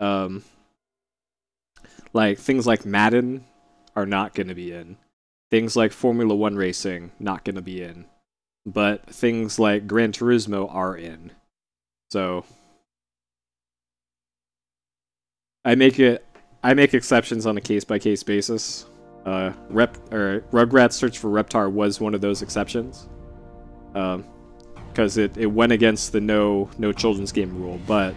Um, like things like Madden are not going to be in. Things like Formula One racing not going to be in, but things like Gran Turismo are in. So I make it. I make exceptions on a case by case basis. Uh, Rep or Rugrats Search for Reptar was one of those exceptions. Um, because it, it went against the no no children's game rule, but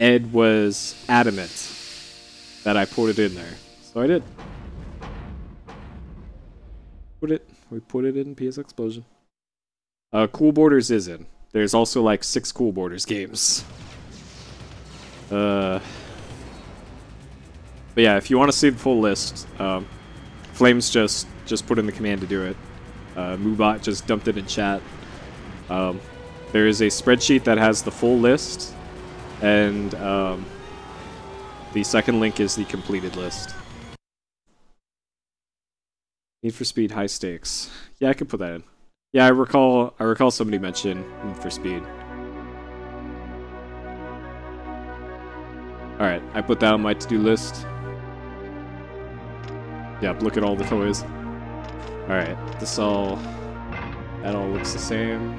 Ed was adamant that I put it in there. So I did. Put it we put it in PSXplosion. Uh Cool Borders is in. There's also like six Cool Borders games. Uh But yeah, if you want to see the full list, um, Flames just just put in the command to do it. Uh, Moobot just dumped it in chat. Um, there is a spreadsheet that has the full list, and um, the second link is the completed list. Need for Speed High Stakes. Yeah, I could put that in. Yeah, I recall. I recall somebody mentioned Need for Speed. All right, I put that on my to-do list. Yep, look at all the toys. Alright, this all... That all looks the same.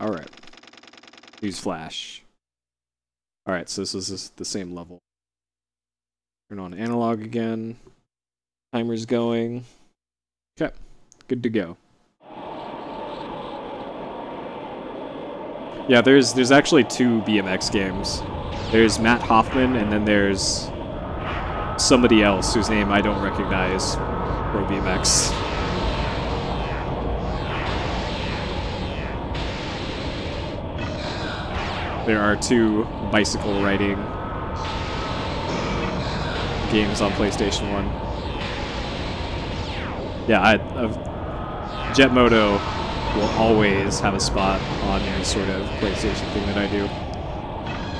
Alright. Use flash. Alright, so this is the same level. Turn on analog again. Timer's going. Okay, good to go. Yeah, there's there's actually two BMX games. There's Mat Hoffman, and then there's somebody else whose name I don't recognize. Pro BMX. There are two bicycle riding games on PlayStation 1. Yeah, I, Jet Moto will always have a spot on any sort of PlayStation thing that I do.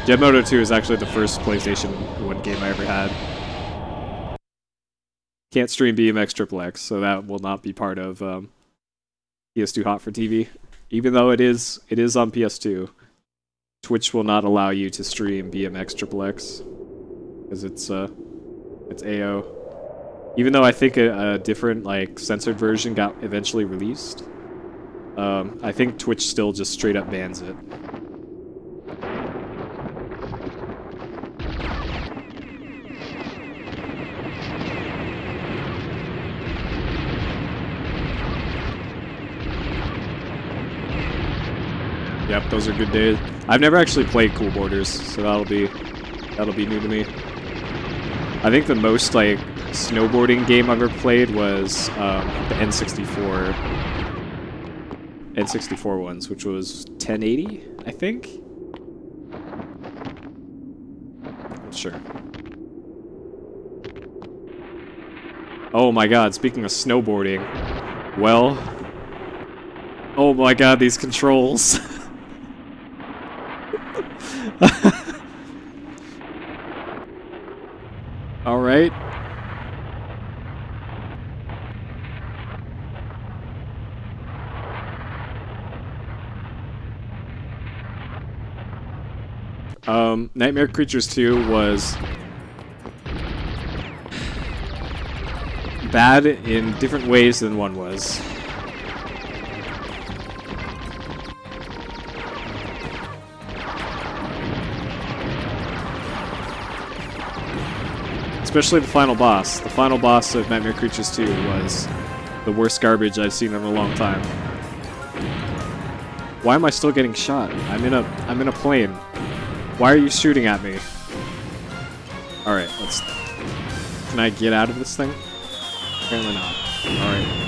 Jet Moto 2 is actually the first PlayStation 1 game I ever had. Can't stream BMX Triple X, so that will not be part of um, PS2 Hot for TV. Even though it is it is on PS2, Twitch will not allow you to stream BMX Triple X because it's uh it's AO. Even though I think a, a different like censored version got eventually released, um, I think Twitch still just straight up bans it. Yep, those are good days. I've never actually played Cool Borders, so that'll be that'll be new to me. I think the most like snowboarding game I've ever played was um, the N64 N64 ones, which was 1080, I think. Sure. Oh my god, speaking of snowboarding, well, oh my god, these controls. All right. Um, Nightmare Creatures 2 was bad in different ways than one was. Especially the final boss. The final boss of Nightmare Creatures 2 was the worst garbage I've seen in a long time. Why am I still getting shot? I'm in a I'm in a plane. Why are you shooting at me? Alright, let's... Can I get out of this thing? Apparently not. Alright.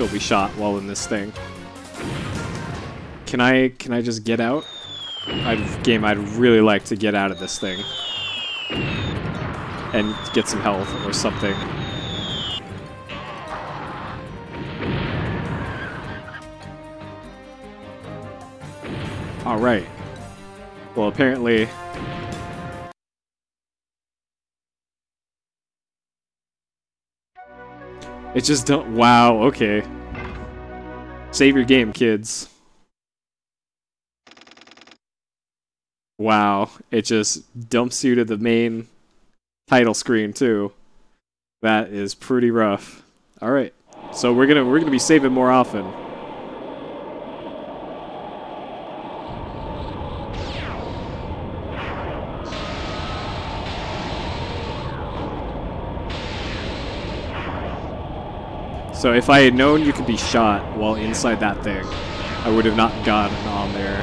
Still be shot while in this thing. Can I can I just get out? I'd, game I'd really like to get out of this thing and get some health or something. All right. Well, apparently It just don't. Wow. Okay. Save your game, kids. Wow. It just dumps you to the main title screen too. That is pretty rough. All right. So we're gonna we're gonna be saving more often. So if I had known you could be shot while inside that thing, I would have not gotten on there.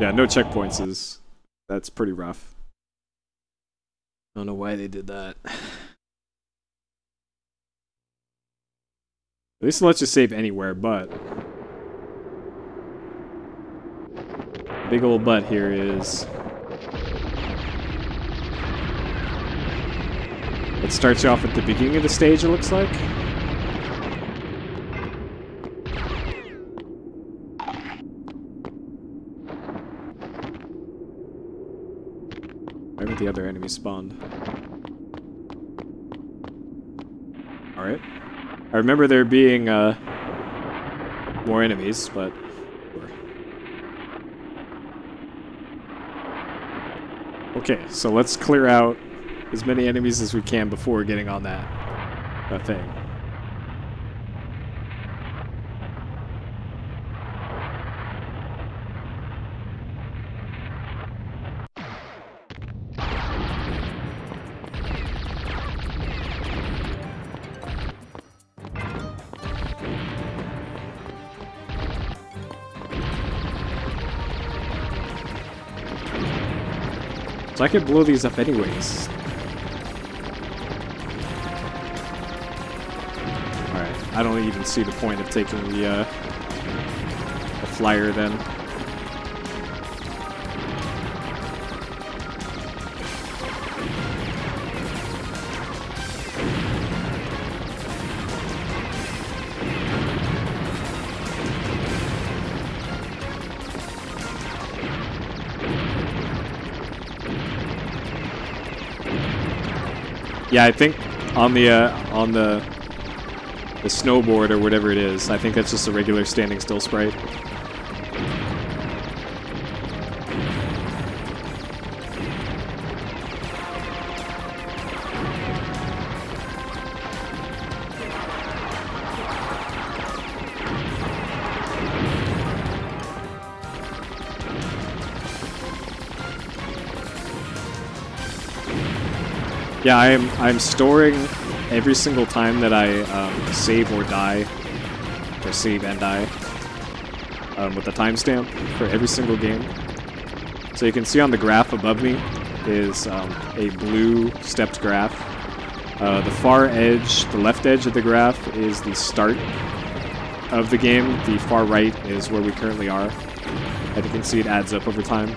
Yeah, no checkpoints is that's pretty rough. I don't know why they did that. At least it lets you save anywhere, but... Big old butt here is... It starts you off at the beginning of the stage, it looks like. The other enemies spawned. Alright. I remember there being uh, more enemies, but... Okay, so let's clear out as many enemies as we can before getting on that, that thing. Could blow these up anyways. Alright, I don't even see the point of taking the, uh, the flyer then. Yeah, I think on the uh, on the the snowboard or whatever it is, I think that's just a regular standing still sprite. Yeah, I'm I'm storing every single time that I um, save or die, or save and die, um, with a timestamp for every single game. So you can see on the graph above me is um, a blue stepped graph. Uh, the far edge, the left edge of the graph is the start of the game. The far right is where we currently are. As you can see, it adds up over time.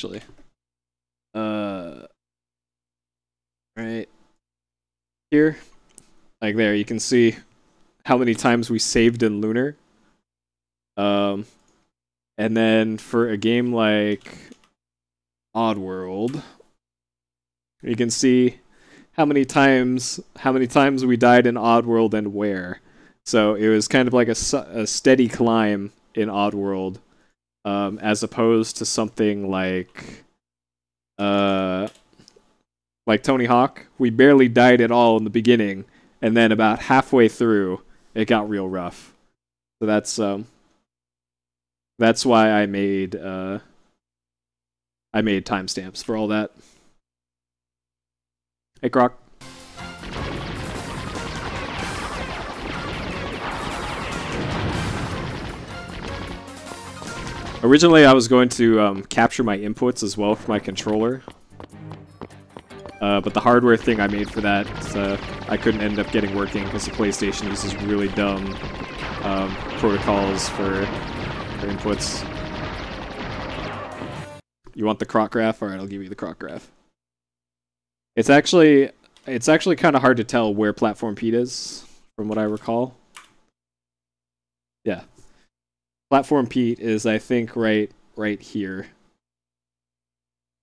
Actually. Uh, right here, like there, you can see how many times we saved in Lunar. Um, and then for a game like Oddworld, you can see how many times how many times we died in Oddworld and where. So it was kind of like a, a steady climb in Oddworld um, as opposed to something like uh, like Tony Hawk, we barely died at all in the beginning, and then about halfway through, it got real rough. So that's um, that's why I made uh, I made timestamps for all that. Hey, Croc. Originally, I was going to um, capture my inputs as well for my controller. Uh, but the hardware thing I made for that, uh, I couldn't end up getting working because the PlayStation uses really dumb um, protocols for, for inputs. You want the croc graph? Alright, I'll give you the croc graph. It's actually it's actually kind of hard to tell where Platform Pete is, from what I recall. Yeah. Platform Pete is, I think, right right here.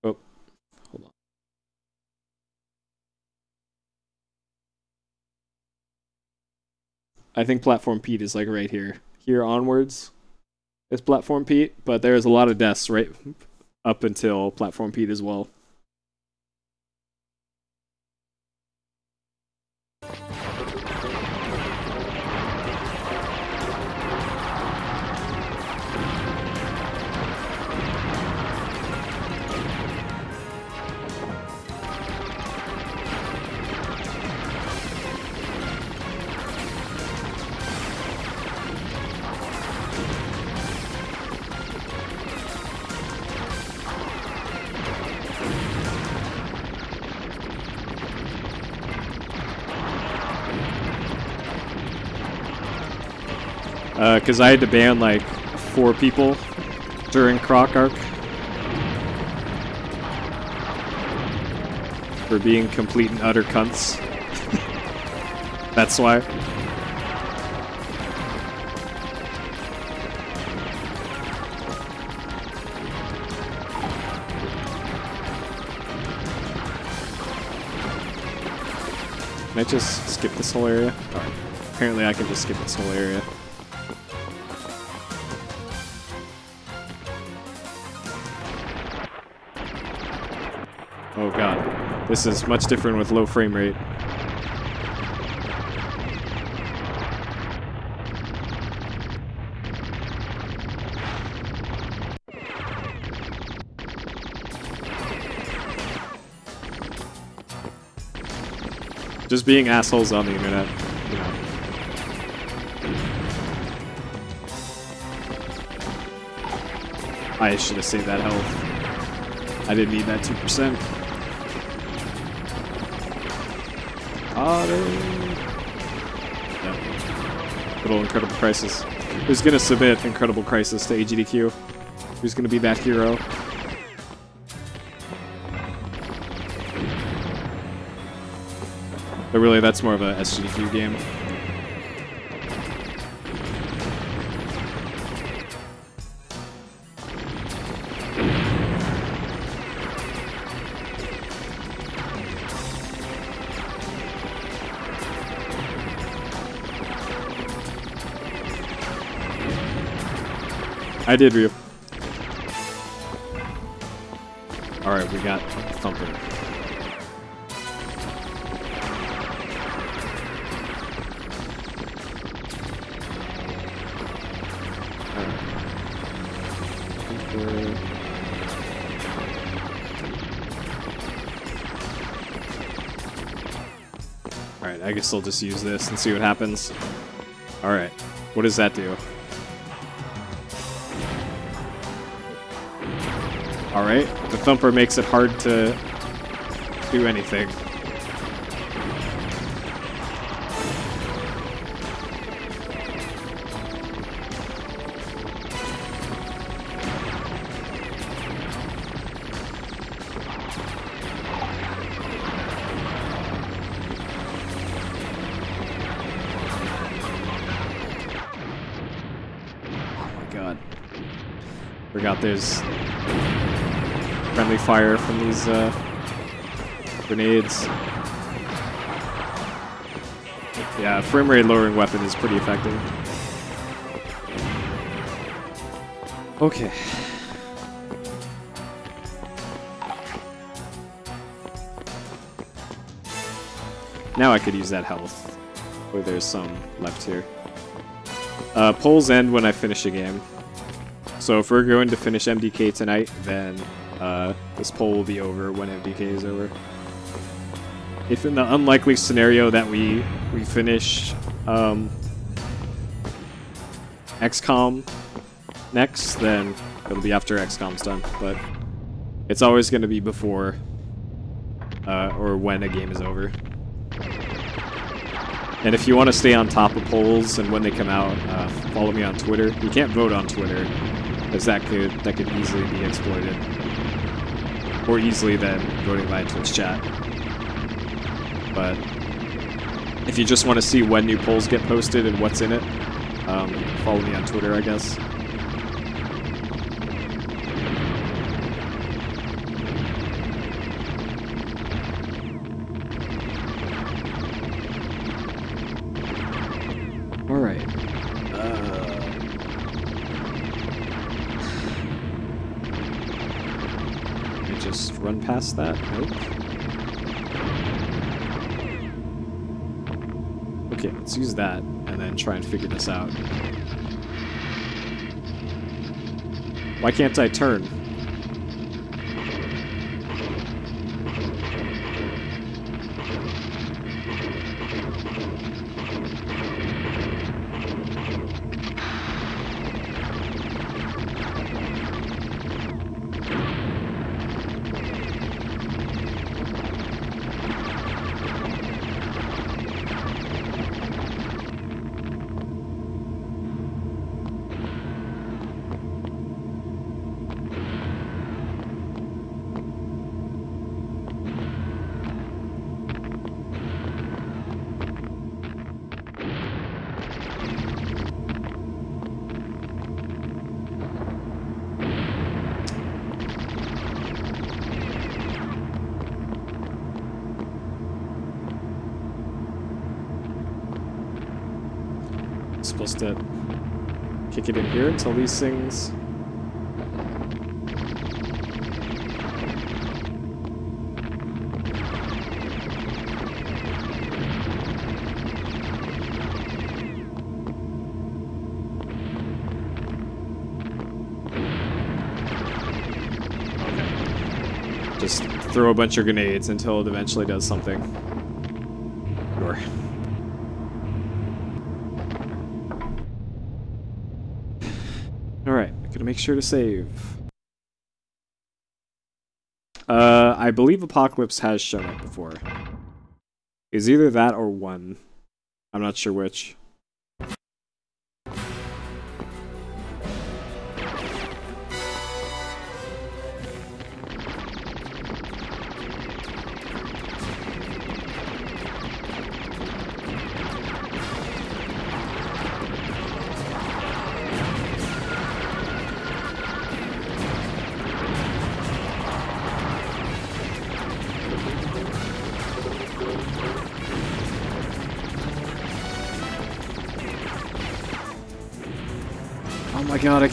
Oh, hold on. I think Platform Pete is like right here. Here onwards is Platform Pete, but there's a lot of deaths right up until Platform Pete as well. Because uh, I had to ban like four people during Croc Arc for being complete and utter cunts. That's why. Can I just skip this whole area? Apparently I can just skip this whole area. This is much different with low frame rate. Just being assholes on the internet, you know. I should have saved that health. I didn't need that 2%. Old Incredible Crisis. Who's gonna submit Incredible Crisis to AGDQ? Who's gonna be that hero? But really, that's more of a SGDQ game. Did, Ryu. Alright, we got something. Alright, I guess I'll just use this and see what happens. Alright, what does that do? Alright, the Thumper makes it hard to do anything. Oh there's friendly fire from these uh, grenades. Yeah, frame rate lowering weapon is pretty effective. Okay. Now I could use that health. Or there's some left here. Uh, polls end when I finish a game. So if we're going to finish MDK tonight, then uh, this poll will be over when MDK is over. If in the unlikely scenario that we we finish um, XCOM next, then it'll be after XCOM's done. But it's always going to be before uh, or when a game is over. And if you want to stay on top of polls and when they come out, uh, follow me on Twitter. You can't vote on Twitter, because that could that could easily be exploited. More easily than voting via Twitch chat. But if you just want to see when new polls get posted and what's in it, um, follow me on Twitter, I guess. Alright. Uh... Let me just run past that. Nope. Okay, let's use that and then try and figure this out. Why can't I turn? Supposed to kick it in here until these things... Just throw a bunch of grenades until it eventually does something. Sure. Alright, gonna make sure to save. Uh, I believe Apocalypse has shown up before. Is either that or one. I'm not sure which.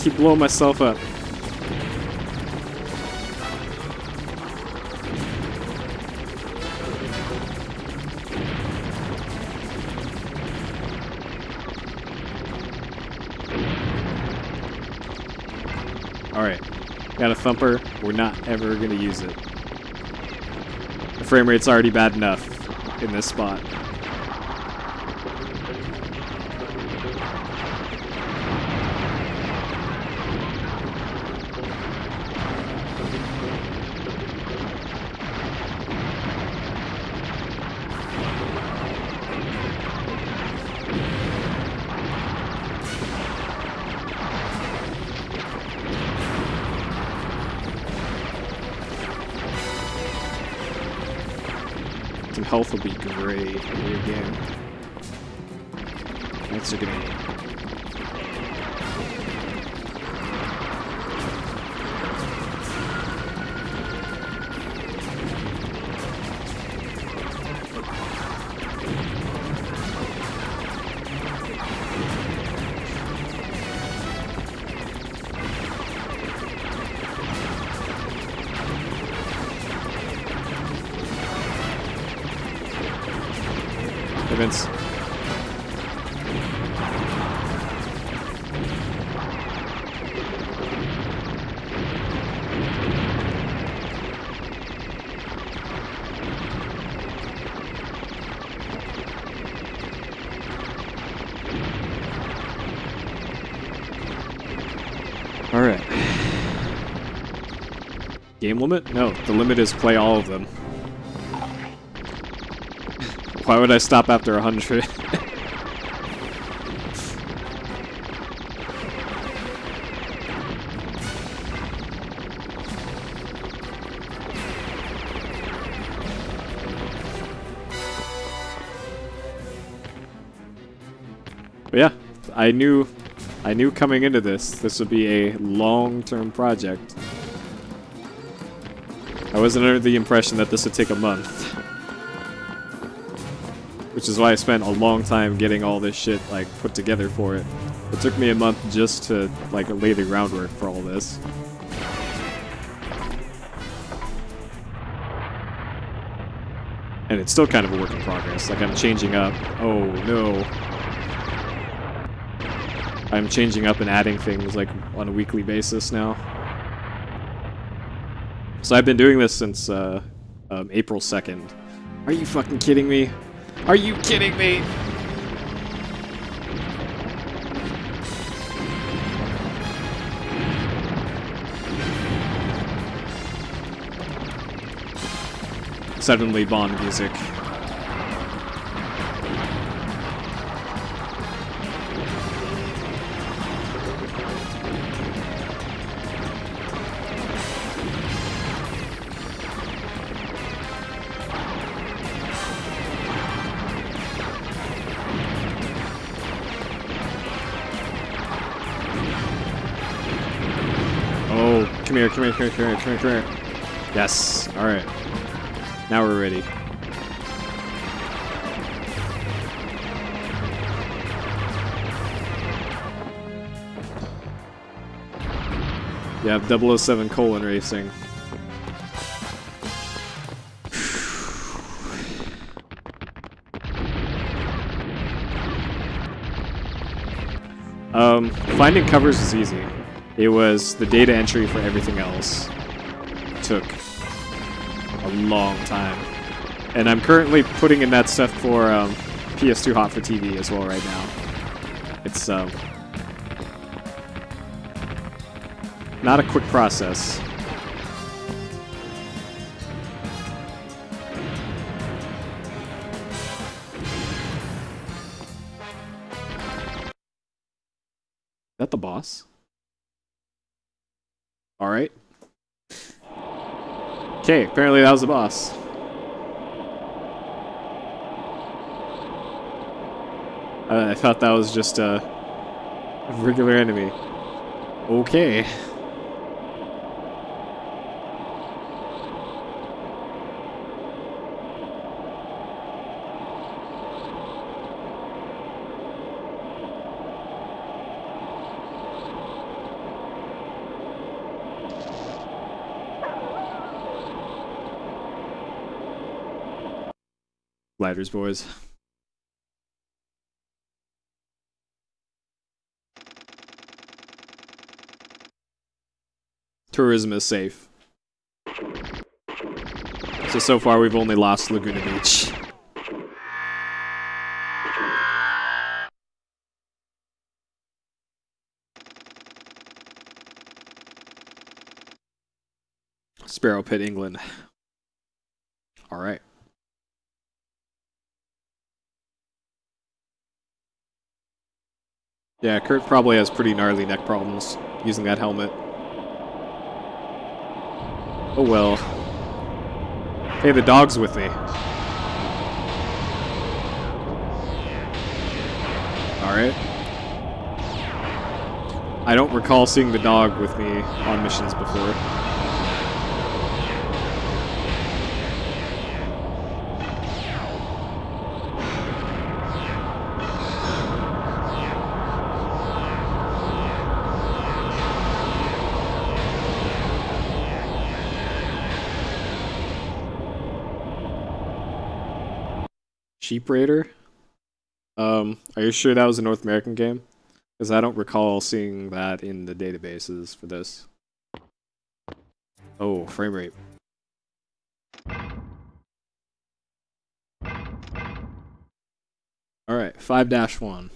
Keep blowing myself up. Alright, got a thumper. We're not ever gonna use it. The frame rate's already bad enough in this spot. Health will be great in your game. That's Game limit? No, the limit is play all of them. Why would I stop after a hundred? But yeah, I knew I knew coming into this this would be a long-term project. I wasn't under the impression that this would take a month. Which is why I spent a long time getting all this shit like put together for it. It took me a month just to like lay the groundwork for all this. And it's still kind of a work in progress. Like I'm changing up. Oh no. I'm changing up and adding things like on a weekly basis now. So I've been doing this since uh, um, April 2nd. Are you fucking kidding me? Are you kidding me? Suddenly Bond music. Come here, come here. Yes, alright. Now we're ready. Yeah, 007 colon racing. um, finding covers is easy. It was the data entry for everything else. took a long time. And I'm currently putting in that stuff for um, PS2 Hot for TV as well right now. It's um, not a quick process. Is that the boss? Alright. Okay, apparently that was the boss. Uh, I thought that was just a regular enemy. Okay. Boys. Tourism is safe. So, so far we've only lost Laguna Beach. Sparrow Pit, England. Alright. Yeah, Kurt probably has pretty gnarly neck problems using that helmet. Oh well. Hey, the dog's with me. Alright. I don't recall seeing the dog with me on missions before. Sheep Raider? Um, are you sure that was a North American game? Because I don't recall seeing that in the databases for this. Oh, frame rate. Alright, 5-1.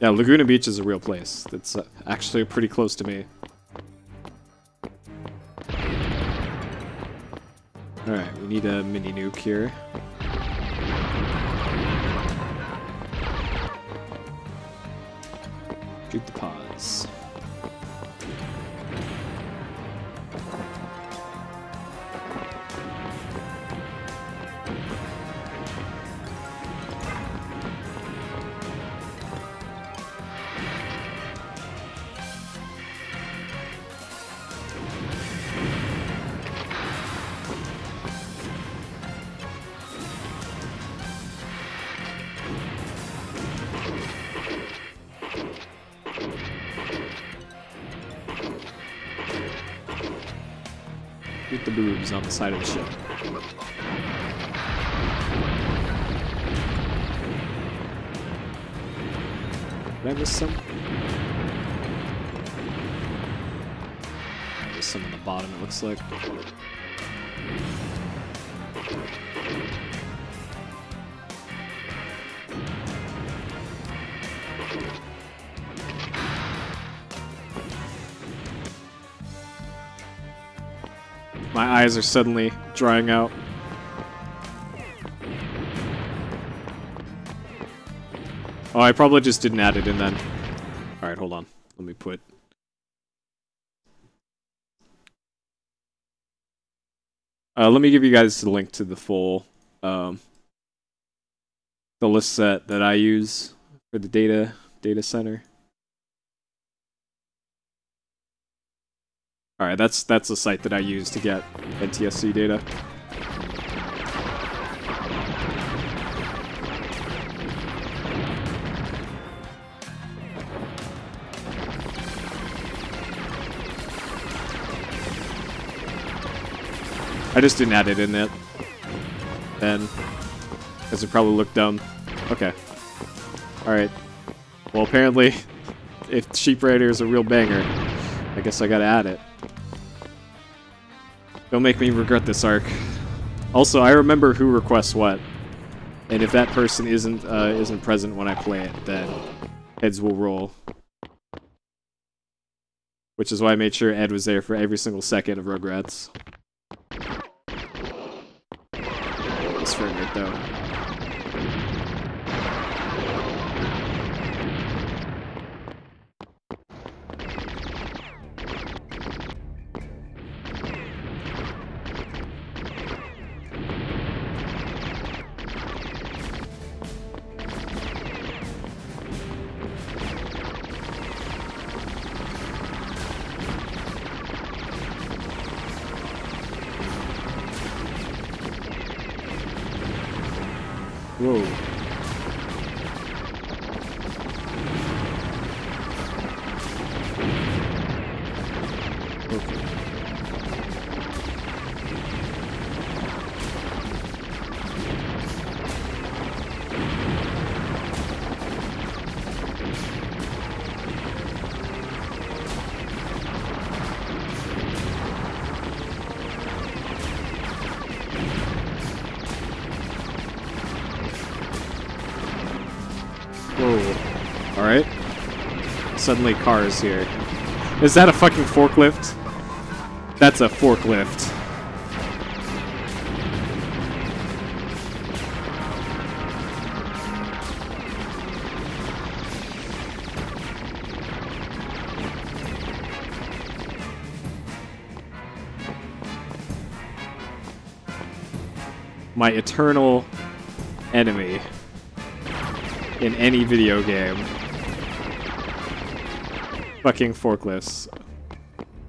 Yeah, Laguna Beach is a real place. It's uh, actually pretty close to me. Alright, we need a mini nuke here. Shoot the pause. Boobs on the side of the ship. Did I miss some? There's some on the bottom, it looks like. Eyes are suddenly drying out. Oh, I probably just didn't add it in then. Alright, hold on. Let me put... Uh, let me give you guys the link to the full... Um, the list set that I use for the data data center. Alright, that's that's the site that I use to get NTSC data. I just didn't add it in it. Then, because it probably looked dumb. Okay. Alright. Well, apparently, if Sheep Raider is a real banger, I guess I gotta add it. Don't make me regret this arc. Also, I remember who requests what. And if that person isn't uh, isn't present when I play it, then heads will roll. Which is why I made sure Ed was there for every single second of Rugrats. This frame rate, though. Suddenly cars here. Is that a fucking forklift? That's a forklift. My eternal enemy in any video game. Fucking forklifts.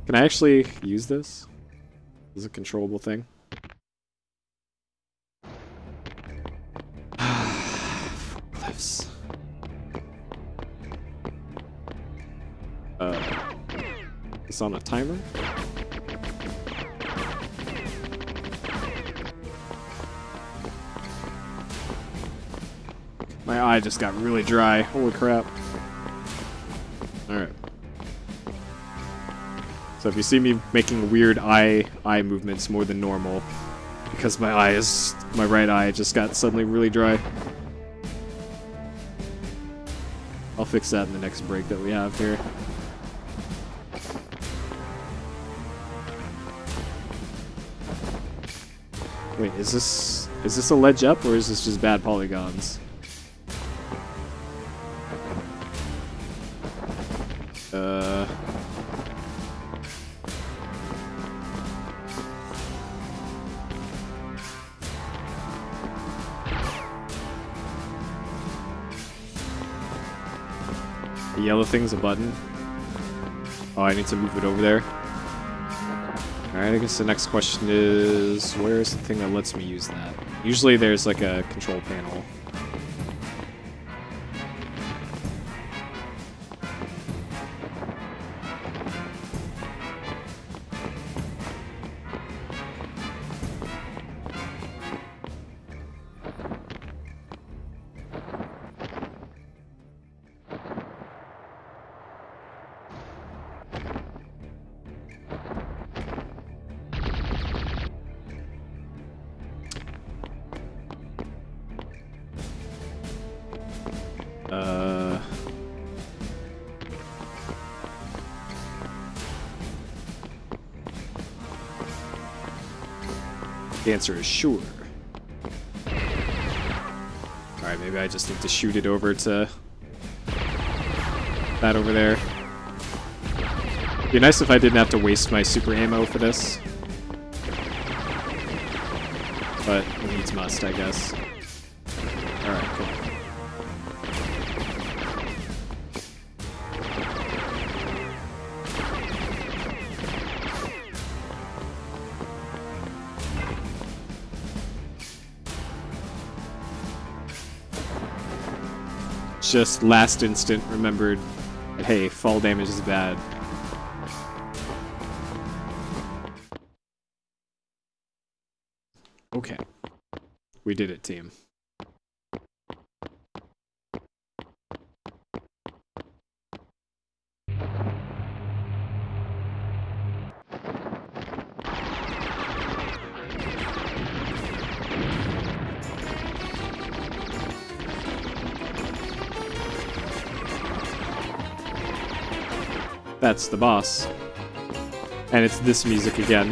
Can I actually use this? Is a controllable thing? forklifts. Uh, it's on a timer? My eye just got really dry. Holy crap. So if you see me making weird eye eye movements more than normal, because my eye is my right eye just got suddenly really dry. I'll fix that in the next break that we have here. Wait, is this is this a ledge up or is this just bad polygons? Thing's a button. Oh, I need to move it over there. Alright, I guess the next question is, where is the thing that lets me use that? Usually there's like a control panel. Answer is sure. Alright, maybe I just need to shoot it over to that over there. Be nice if I didn't have to waste my super ammo for this. But needs must, I guess. Just last instant remembered hey, fall damage is bad. Okay. We did it, team. That's the boss. And it's this music again.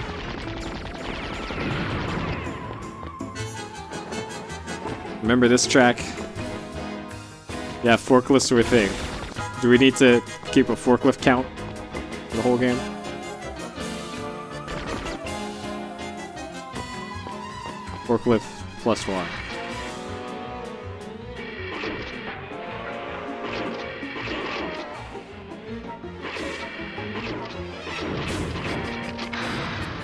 Remember this track? Yeah, forklifts are a thing. Do we need to keep a forklift count for the whole game? Forklift plus one.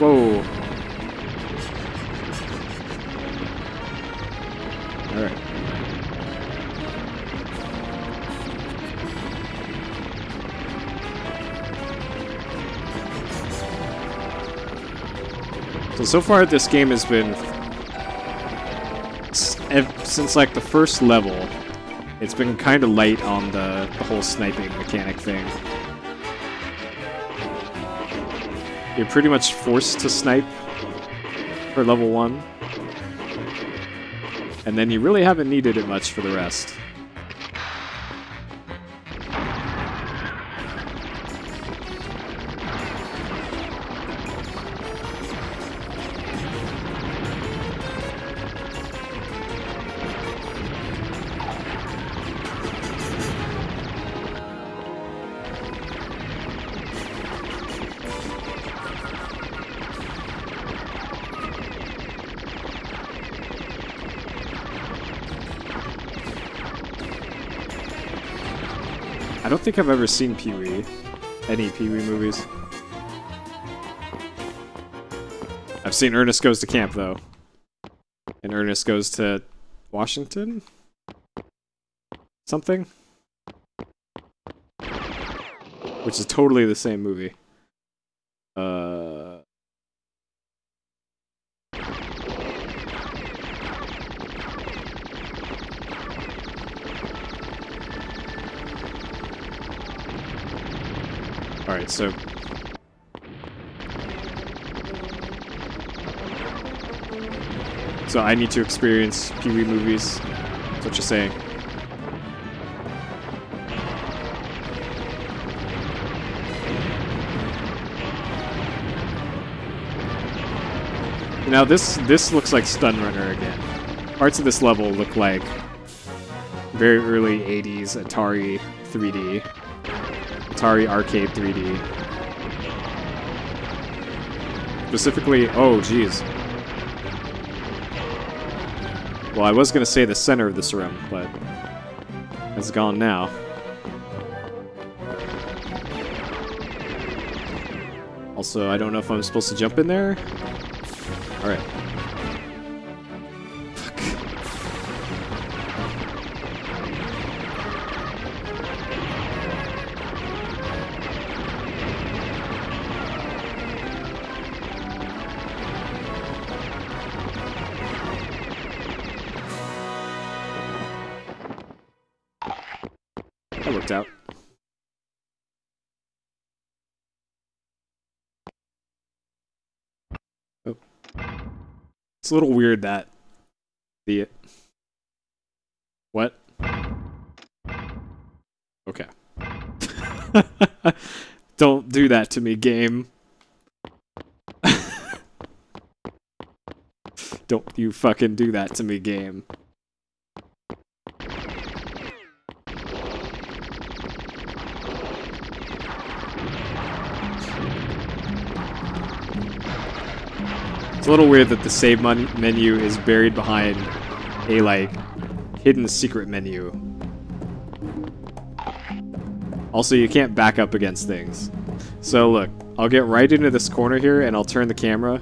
Whoa. So, so far this game has been... Since like the first level, it's been kind of light on the, the whole sniping mechanic thing. You're pretty much forced to snipe for level 1. And then you really haven't needed it much for the rest. Think I've ever seen Pee-wee. Any Pee-wee movies. I've seen Ernest Goes to Camp, though. And Ernest Goes to Washington? Something? Which is totally the same movie. Uh... Alright, so... So I need to experience Pee-wee movies. That's what you're saying. Now this this looks like Stun Runner again. Parts of this level look like very early 80s Atari 3D. Atari Arcade 3D. Specifically, oh geez. Well, I was going to say the center of this room, but it's gone now. Also, I don't know if I'm supposed to jump in there. Alright. It's a little weird that the what? Okay. Don't do that to me, game. Don't you fucking do that to me, game. It's a little weird that the save menu is buried behind a, like, hidden secret menu. Also, you can't back up against things. So look, I'll get right into this corner here and I'll turn the camera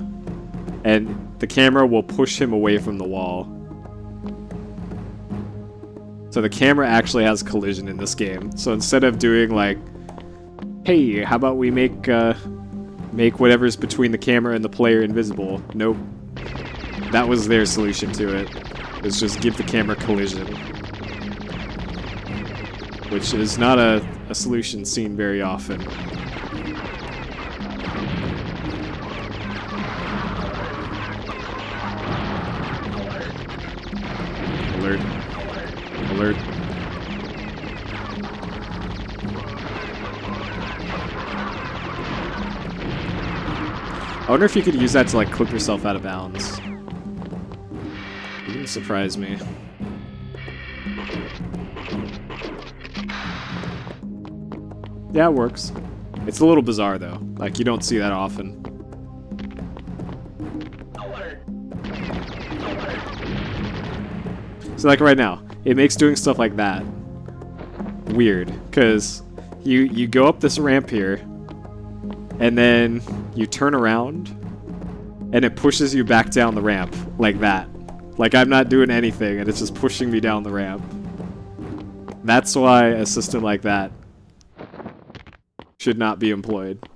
and the camera will push him away from the wall. So the camera actually has collision in this game. So instead of doing like, hey, how about we make uh, make whatever's between the camera and the player invisible. Nope. That was their solution to it. Is just give the camera collision. Which is not a, a solution seen very often. Alert. Alert. Wonder if you could use that to like clip yourself out of bounds. It wouldn't surprise me. Yeah, it works. It's a little bizarre though. Like you don't see that often. So like right now, it makes doing stuff like that weird because you you go up this ramp here and then you turn around and it pushes you back down the ramp like that. Like I'm not doing anything and it's just pushing me down the ramp. That's why a system like that should not be employed.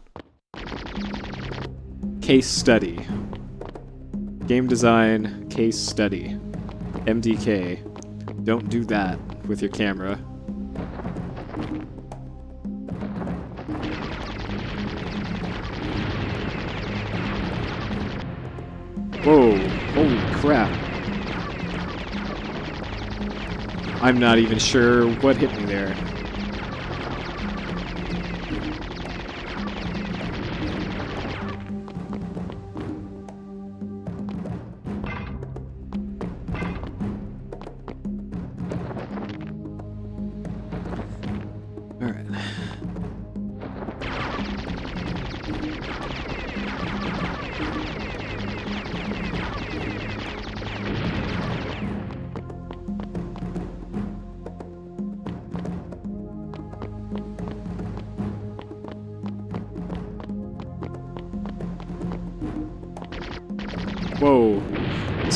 Case study. Game design, case study. MDK. Don't do that with your camera. Whoa, holy crap. I'm not even sure what hit me there.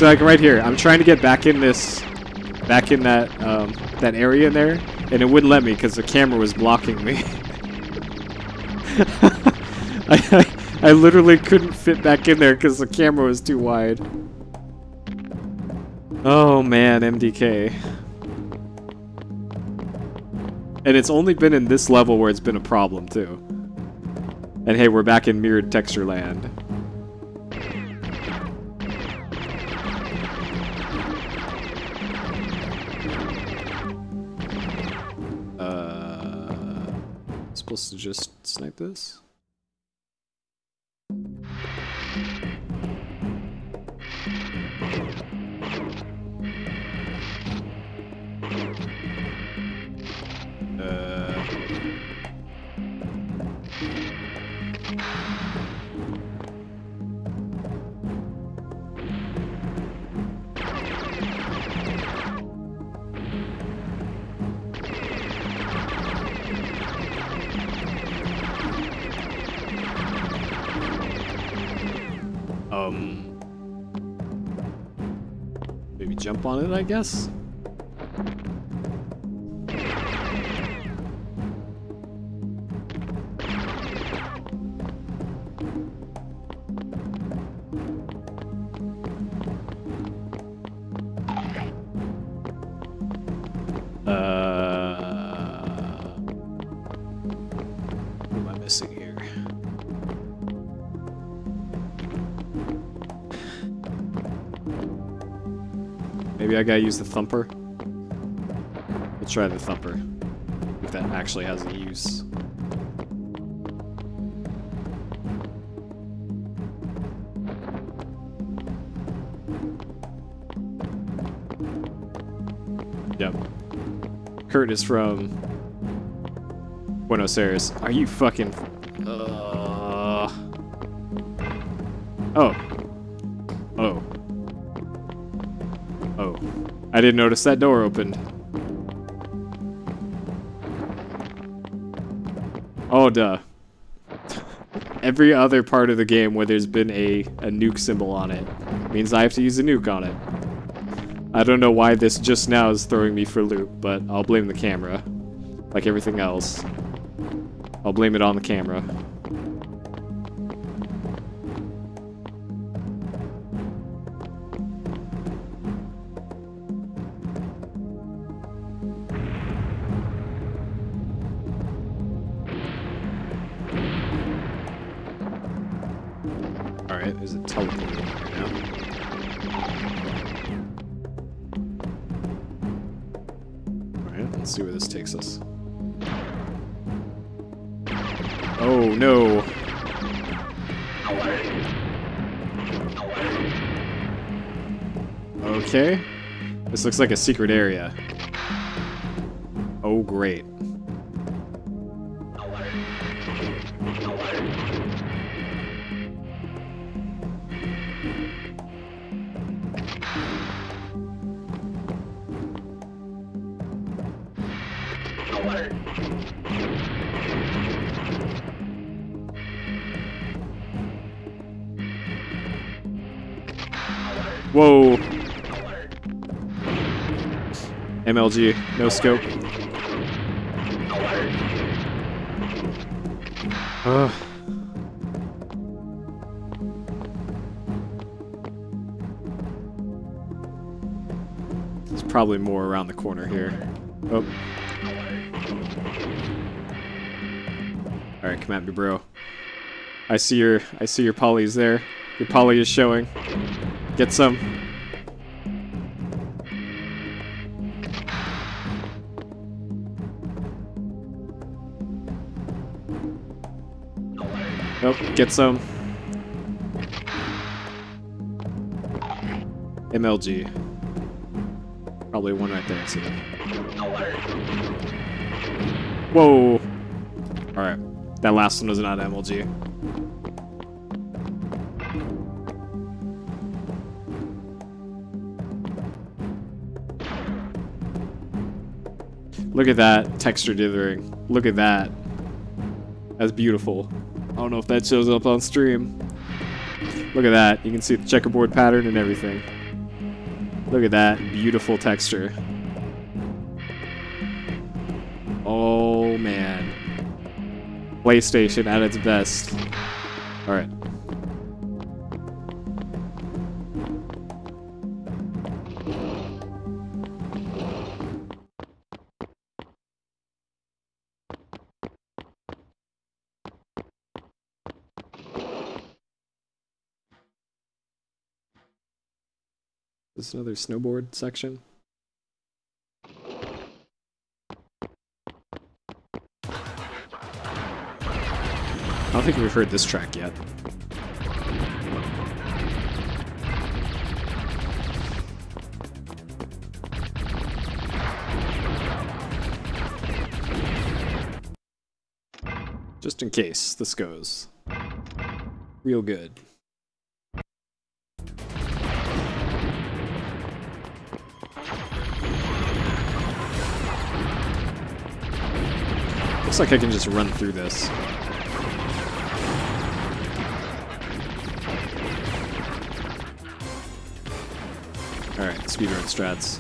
Like right here, I'm trying to get back in this, back in that, um, that area in there, and it wouldn't let me because the camera was blocking me. I, I, I literally couldn't fit back in there because the camera was too wide. Oh man, MDK. And it's only been in this level where it's been a problem too. And hey, we're back in mirrored texture land. Supposed to just snipe this? Jump on it, I guess. I use the thumper. Let's try the thumper. If that actually has a use. Yep. Kurt is from Buenos Aires. Are you fucking... didn't notice that door opened. Oh, duh. Every other part of the game where there's been a, a nuke symbol on it means I have to use a nuke on it. I don't know why this just now is throwing me for a loop, but I'll blame the camera. Like everything else. I'll blame it on the camera. This looks like a secret area. Oh great. Whoa. MLG, no scope. Ugh. There's probably more around the corner here. Oh. Alright, come at me, bro. I see your I see your polys there. Your poly is showing. Get some. Nope, get some. MLG. Probably one right there. See Whoa! Alright. That last one was not MLG. Look at that texture dithering. Look at that. That's beautiful. Don't know if that shows up on stream. Look at that. You can see the checkerboard pattern and everything. Look at that. Beautiful texture. Oh, man. PlayStation at its best. Alright. This another snowboard section. I don't think we've heard this track yet. Just in case this goes real good. Looks like I can just run through this. Alright, speedrun strats.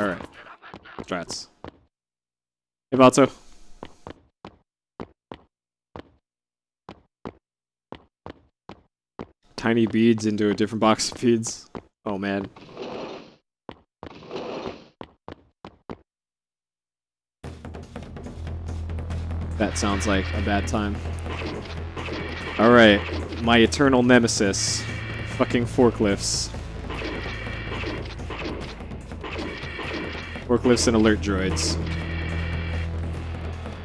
Alright. Strats. Hey, Vato. Tiny beads into a different box of beads. Oh, man. That sounds like a bad time. Alright, my eternal nemesis. Fucking forklifts. Forklifts and alert droids.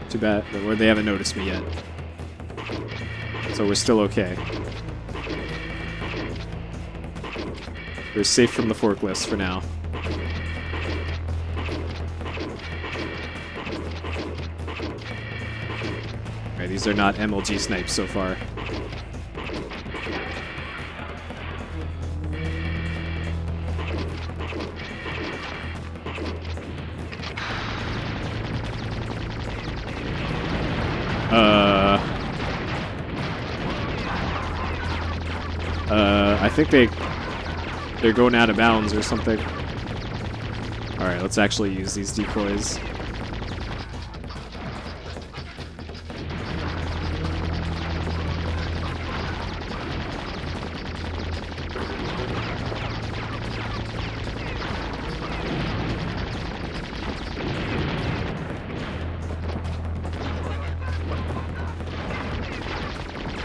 Too bad, they haven't noticed me yet. So we're still okay. We're safe from the forklifts for now. Alright, these are not MLG snipes so far. Think they they're going out of bounds or something. All right, let's actually use these decoys.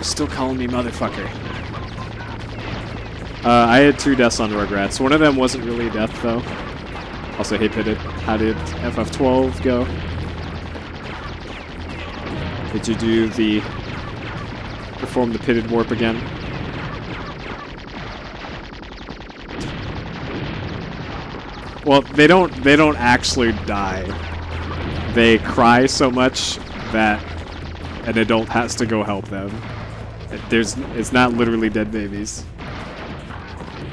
Still calling me motherfucker. Uh, I had two deaths on Rugrats. One of them wasn't really a death, though. Also, hey, Pitted, how did FF12 go? Did you do the... perform the Pitted Warp again? Well, they don't, they don't actually die. They cry so much that an adult has to go help them. There's, it's not literally dead babies.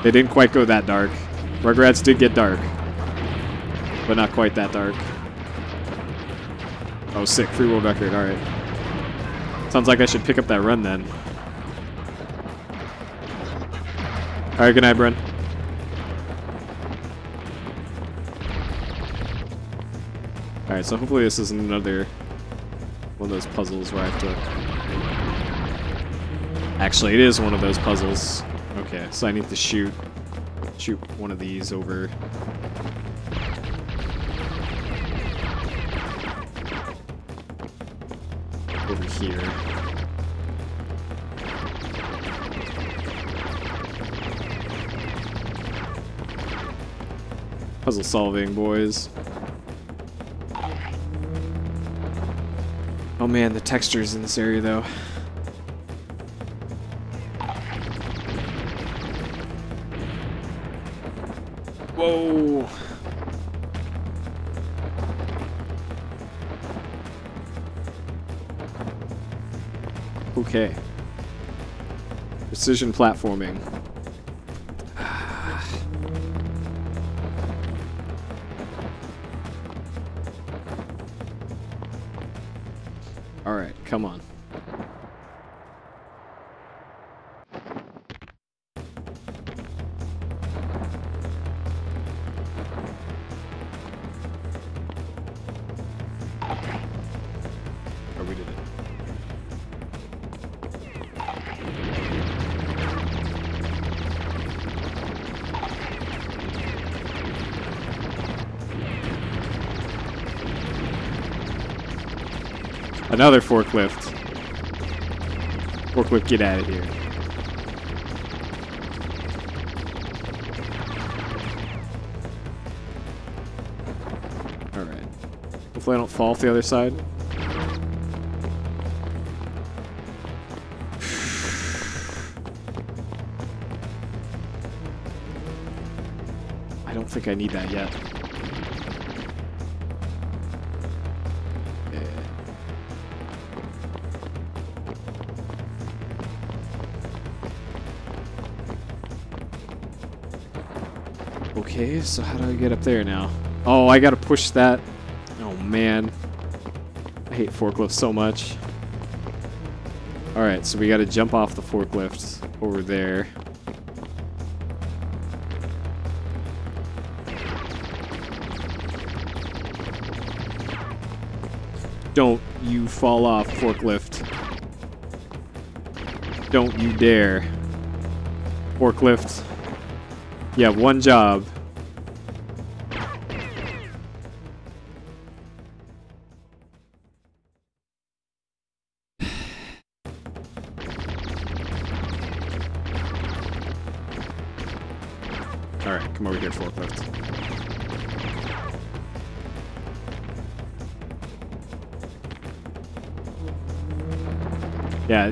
They didn't quite go that dark. Rugrats did get dark. But not quite that dark. Oh, sick. Free world record. Alright. Sounds like I should pick up that run then. Alright, good night, Bren. Alright, so hopefully this isn't another one of those puzzles where I have to... Actually, it is one of those puzzles. Okay, so I need to shoot shoot one of these over. Over here. Puzzle solving, boys. Oh man, the textures in this area though. Okay. Precision platforming. Alright, come on. another forklift. Forklift, get out of here. Alright. Hopefully I don't fall off the other side. I don't think I need that yet. Okay, so how do I get up there now? Oh, I gotta push that. Oh man. I hate forklifts so much. Alright, so we gotta jump off the forklift over there. Don't you fall off, forklift. Don't you dare. Forklift. You have one job.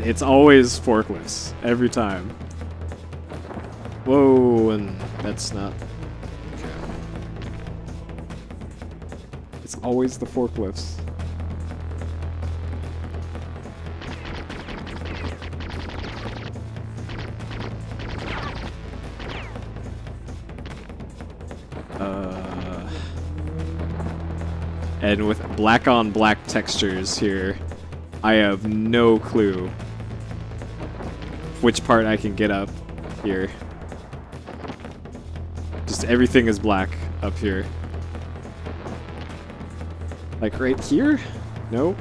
It's always forklifts. Every time. Whoa, and that's not... Okay. It's always the forklifts. Uh, and with black on black textures here, I have no clue which part I can get up here. Just everything is black up here. Like right here? No?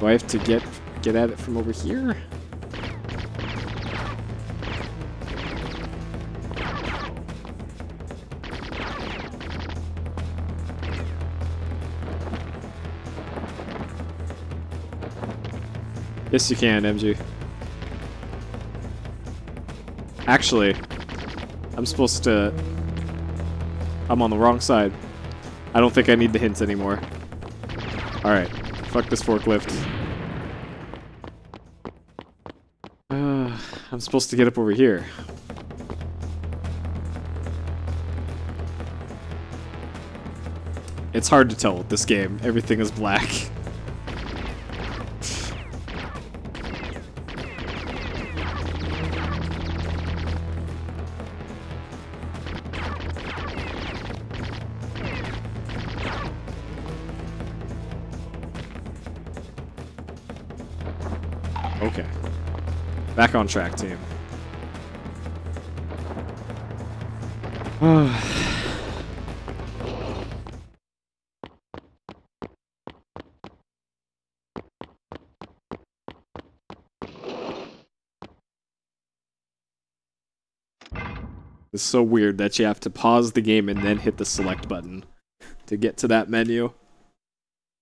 Do I have to get get at it from over here? Yes, you can, MG. Actually, I'm supposed to... I'm on the wrong side. I don't think I need the hints anymore. Alright, fuck this forklift. Uh, I'm supposed to get up over here. It's hard to tell with this game. Everything is black. On track, team. It's so weird that you have to pause the game and then hit the select button to get to that menu.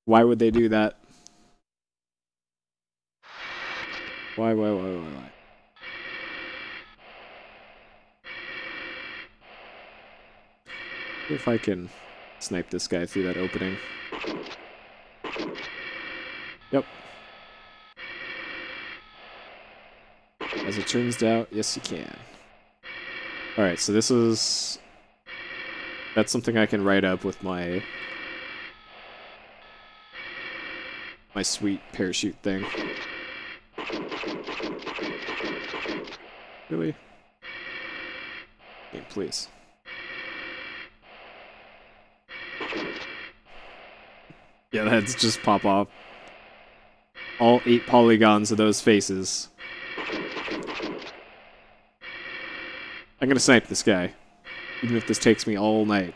Why would they do that? Why, why, why, why, why? If I can snipe this guy through that opening. Yep. As it turns out, yes you can. Alright, so this is... That's something I can write up with my... My sweet parachute thing. Really? Game, please. Yeah, heads just pop off. All eight polygons of those faces. I'm gonna snipe this guy. Even if this takes me all night.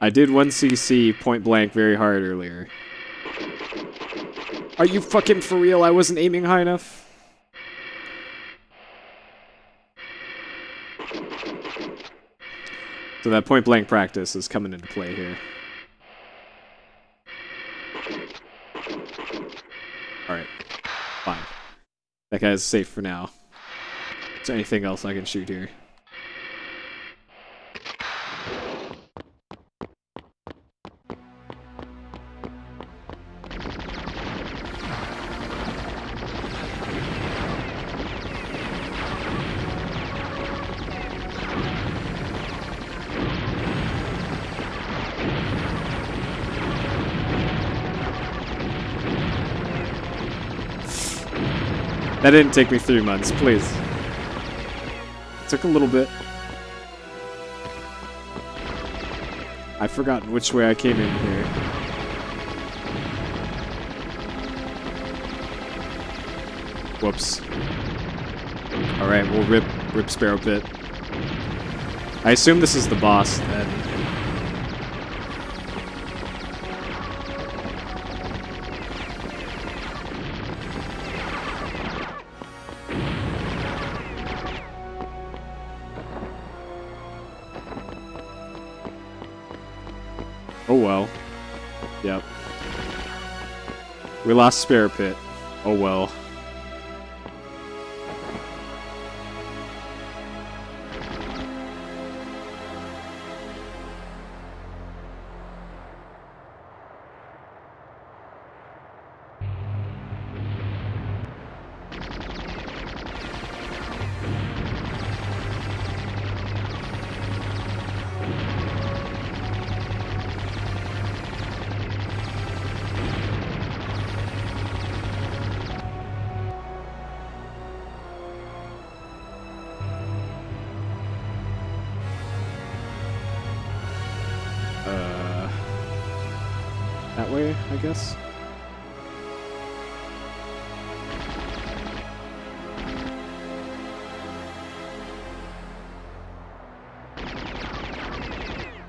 I did 1cc point blank very hard earlier. Are you fucking for real? I wasn't aiming high enough? So that point blank practice is coming into play here. Alright. Fine. That guy's safe for now. Is there anything else I can shoot here? That didn't take me three months, please. It took a little bit. I forgot which way I came in here. Whoops. Alright, we'll rip rip Sparrow Pit. I assume this is the boss then. Lost Sparrow Pit. Oh well. Guess.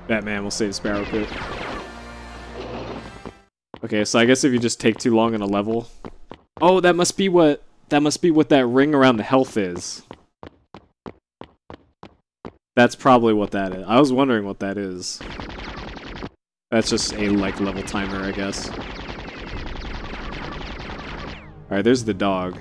Batman will save Sparrow Pit. Okay, so I guess if you just take too long in a level... Oh, that must be what... That must be what that ring around the health is. That's probably what that is. I was wondering what that is. That's just a, like, level timer, I guess. Alright, there's the dog.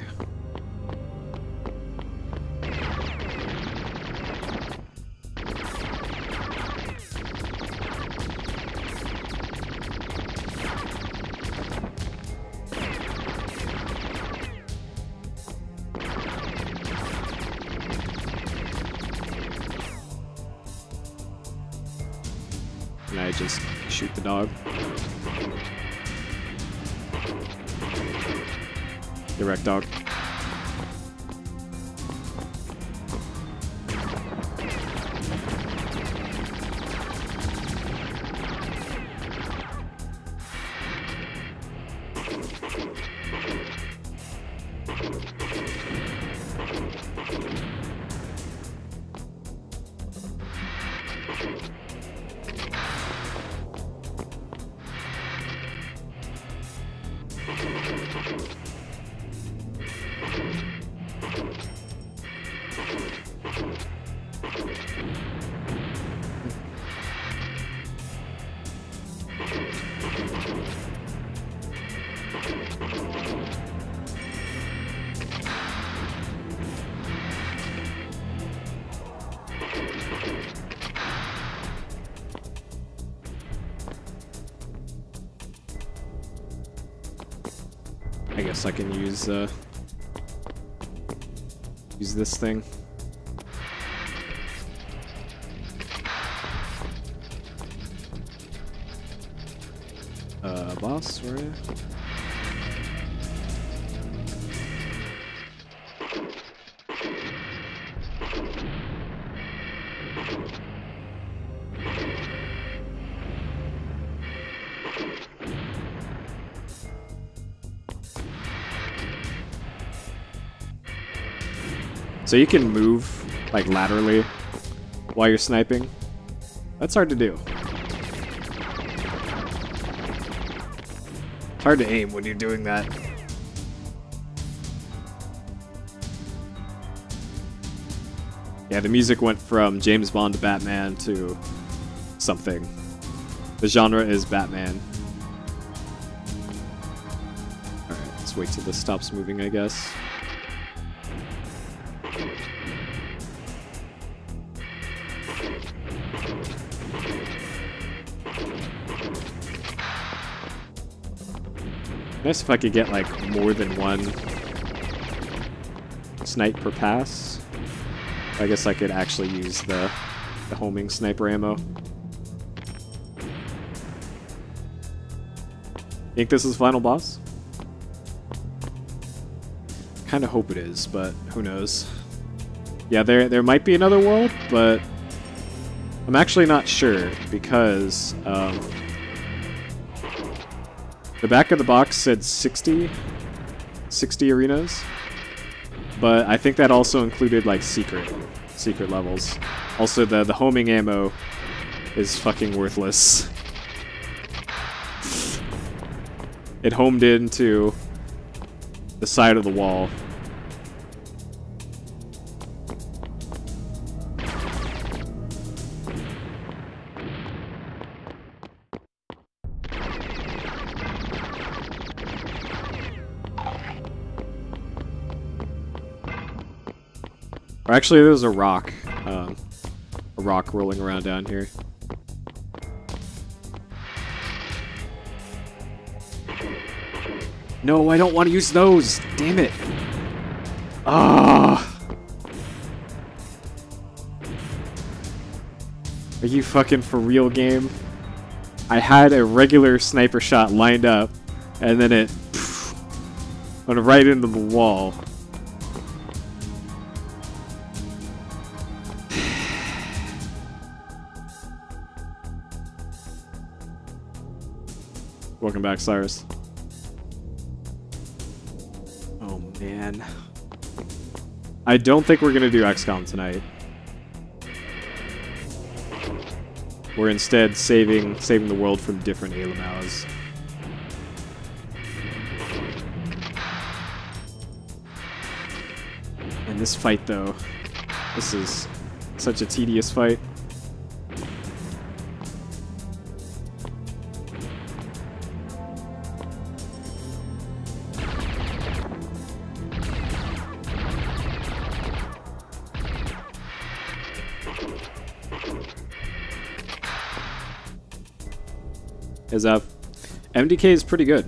Uh use this thing. So you can move like laterally while you're sniping. That's hard to do. It's hard to aim when you're doing that. Yeah, the music went from James Bond to Batman to something. The genre is Batman. Alright, let's wait till this stops moving, I guess. Nice if I could get like more than one snipe per pass. I guess I could actually use the, the homing sniper ammo. Think this is final boss? Kinda hope it is, but who knows. Yeah, there there might be another world, but I'm actually not sure because um, the back of the box said 60, 60 arenas, but I think that also included like secret, secret levels. Also, the the homing ammo is fucking worthless. It homed into the side of the wall. Actually, there's a rock. Um, a rock rolling around down here. No, I don't want to use those. Damn it. Ah. Are you fucking for real, game? I had a regular sniper shot lined up, and then it pff, went right into the wall. Back, Cyrus. Oh, man. I don't think we're going to do XCOM tonight. We're instead saving saving the world from different Alamaus. And this fight, though, this is such a tedious fight. Is uh, up. MDK is pretty good.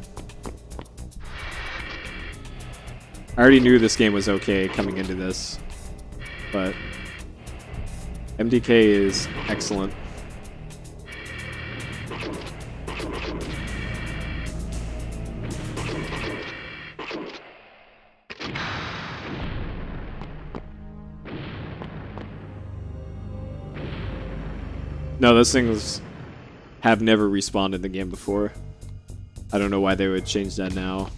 I already knew this game was okay coming into this, but MDK is excellent. No, this thing's have never respawned in the game before. I don't know why they would change that now.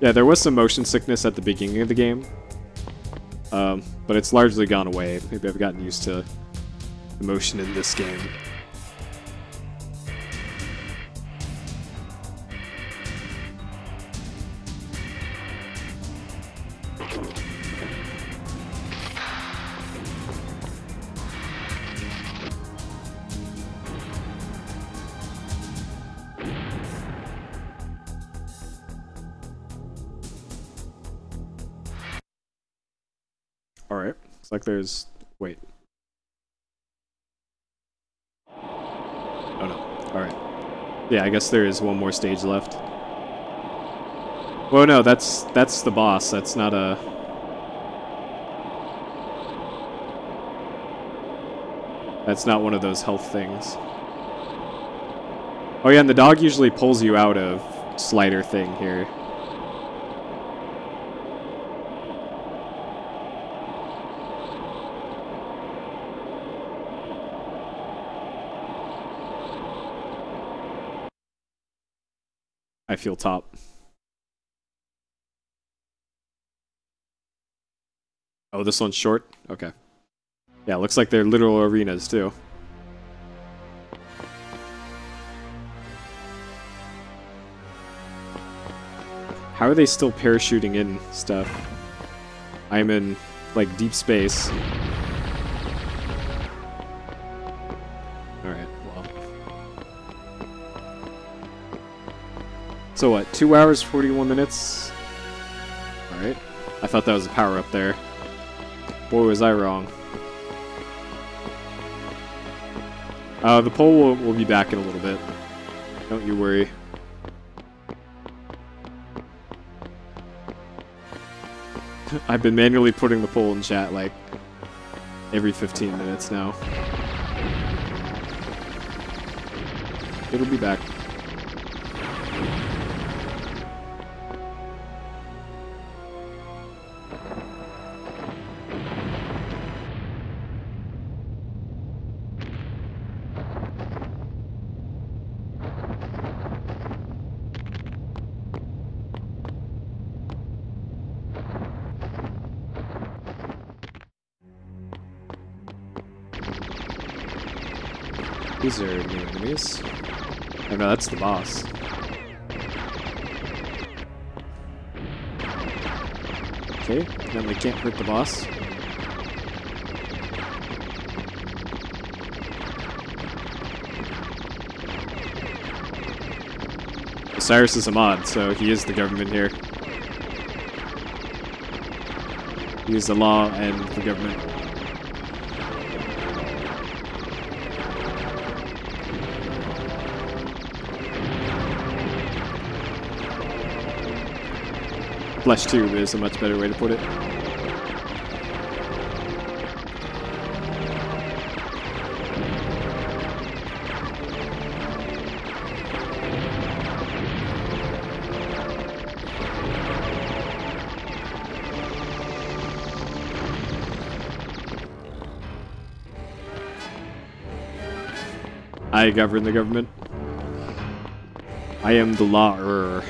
Yeah, there was some motion sickness at the beginning of the game. Um, but it's largely gone away. Maybe I've gotten used to the motion in this game. Like there's... Wait. Oh no. Alright. Yeah, I guess there is one more stage left. Well, no, that's that's the boss. That's not a... That's not one of those health things. Oh yeah, and the dog usually pulls you out of slider thing here. Feel top. Oh, this one's short? Okay. Yeah, looks like they're literal arenas, too. How are they still parachuting in stuff? I'm in, like, deep space. So what, 2 hours, 41 minutes? Alright. I thought that was a power up there. Boy, was I wrong. Uh, the poll will, will be back in a little bit. Don't you worry. I've been manually putting the poll in chat like every 15 minutes now. It'll be back. Are new enemies. Oh no, that's the boss. Okay, then we can't hurt the boss. Cyrus is a mod, so he is the government here. He is the law and the government. Flesh tube is a much better way to put it. I govern the government. I am the law-er.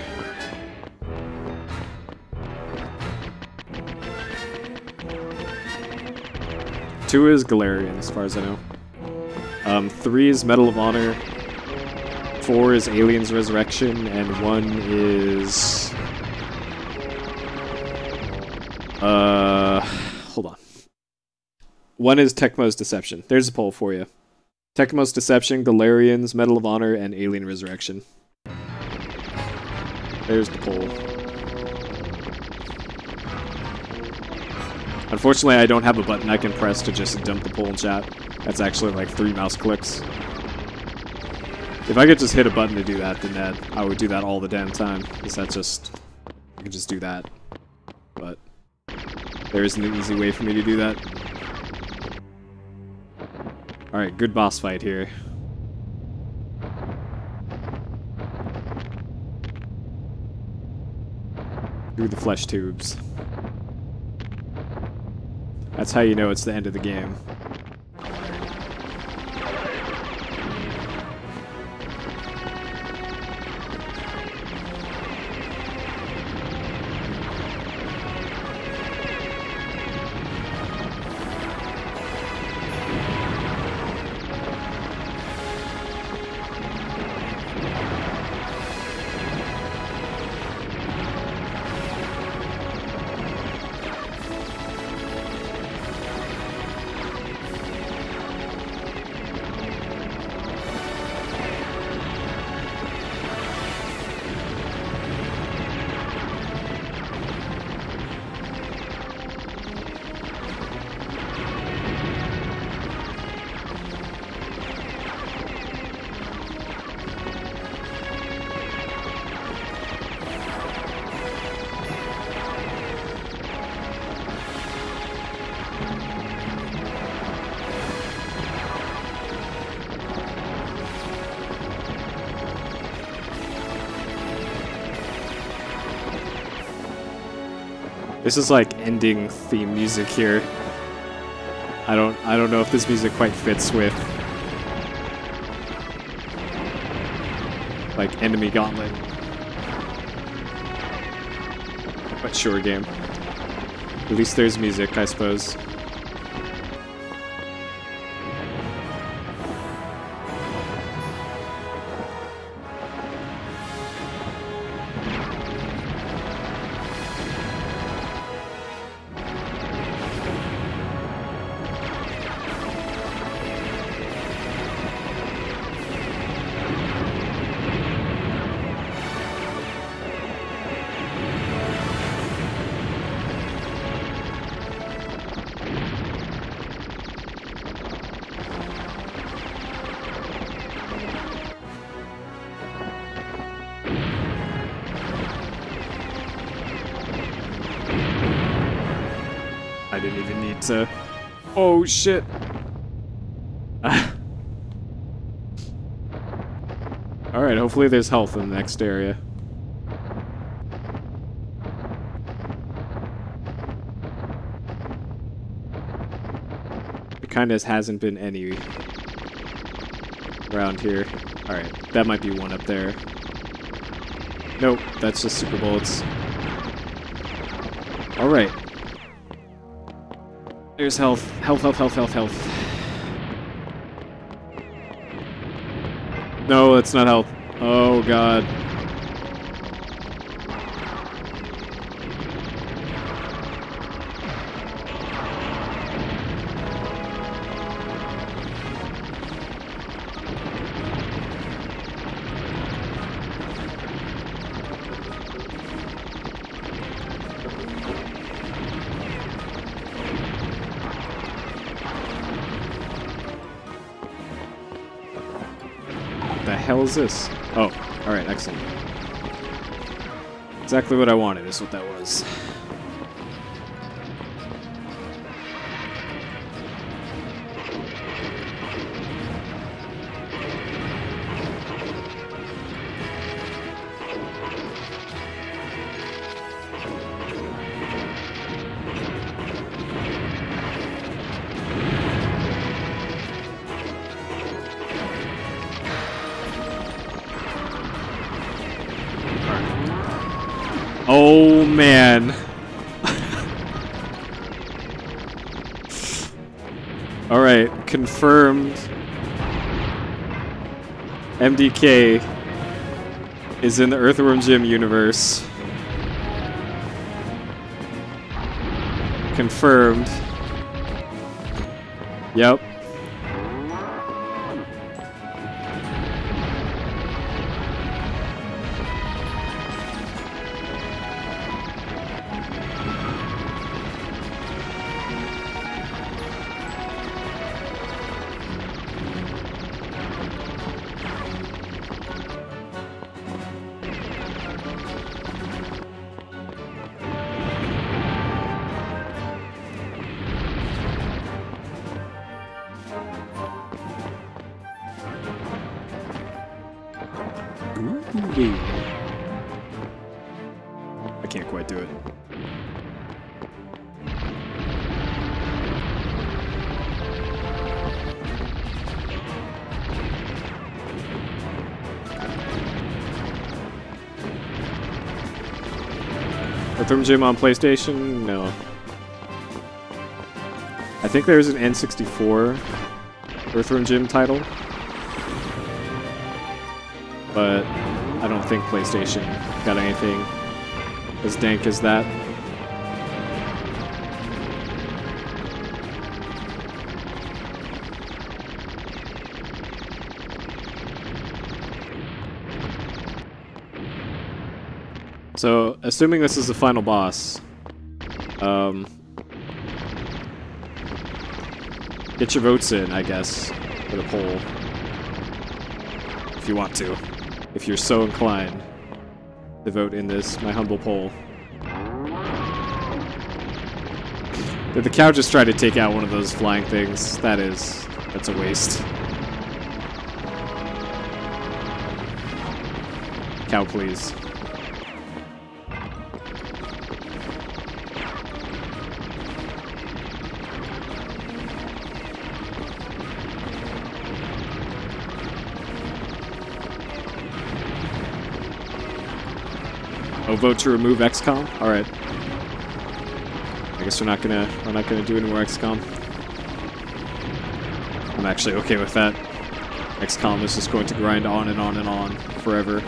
Two is Galerian, as far as I know. Um, three is Medal of Honor. Four is Aliens Resurrection, and one is... Uh, hold on. One is Tecmo's Deception. There's a poll for you. Tecmo's Deception, Galerians, Medal of Honor, and Alien Resurrection. There's the poll. Unfortunately, I don't have a button I can press to just dump the poll in chat. That's actually like three mouse clicks. If I could just hit a button to do that, then that, I would do that all the damn time. Because that's just... I could just do that. But... There isn't an easy way for me to do that. Alright, good boss fight here. Through the flesh tubes. That's how you know it's the end of the game. This is like ending theme music here. I don't I don't know if this music quite fits with like enemy gauntlet. But sure game. At least there's music, I suppose. Oh, shit. Alright, hopefully there's health in the next area. It kind of hasn't been any around here. Alright, that might be one up there. Nope, that's just super bullets. There's health. Health, health, health, health, health. No, it's not health. Oh god. Exactly what I wanted is what that was. Oh man. Alright, confirmed. MDK is in the Earthworm Jim universe. Confirmed. Yep. Earthworm Jim on PlayStation? No. I think there's an N64 Earthworm Jim title. But I don't think PlayStation got anything as dank as that. Assuming this is the final boss, um, get your votes in, I guess, for the poll. If you want to. If you're so inclined to vote in this, my humble poll. Did the cow just try to take out one of those flying things? That is, that's a waste. Cow, please. Vote to remove XCOM? Alright. I guess we're not gonna we're not gonna do any more XCOM. I'm actually okay with that. XCOM is just going to grind on and on and on forever.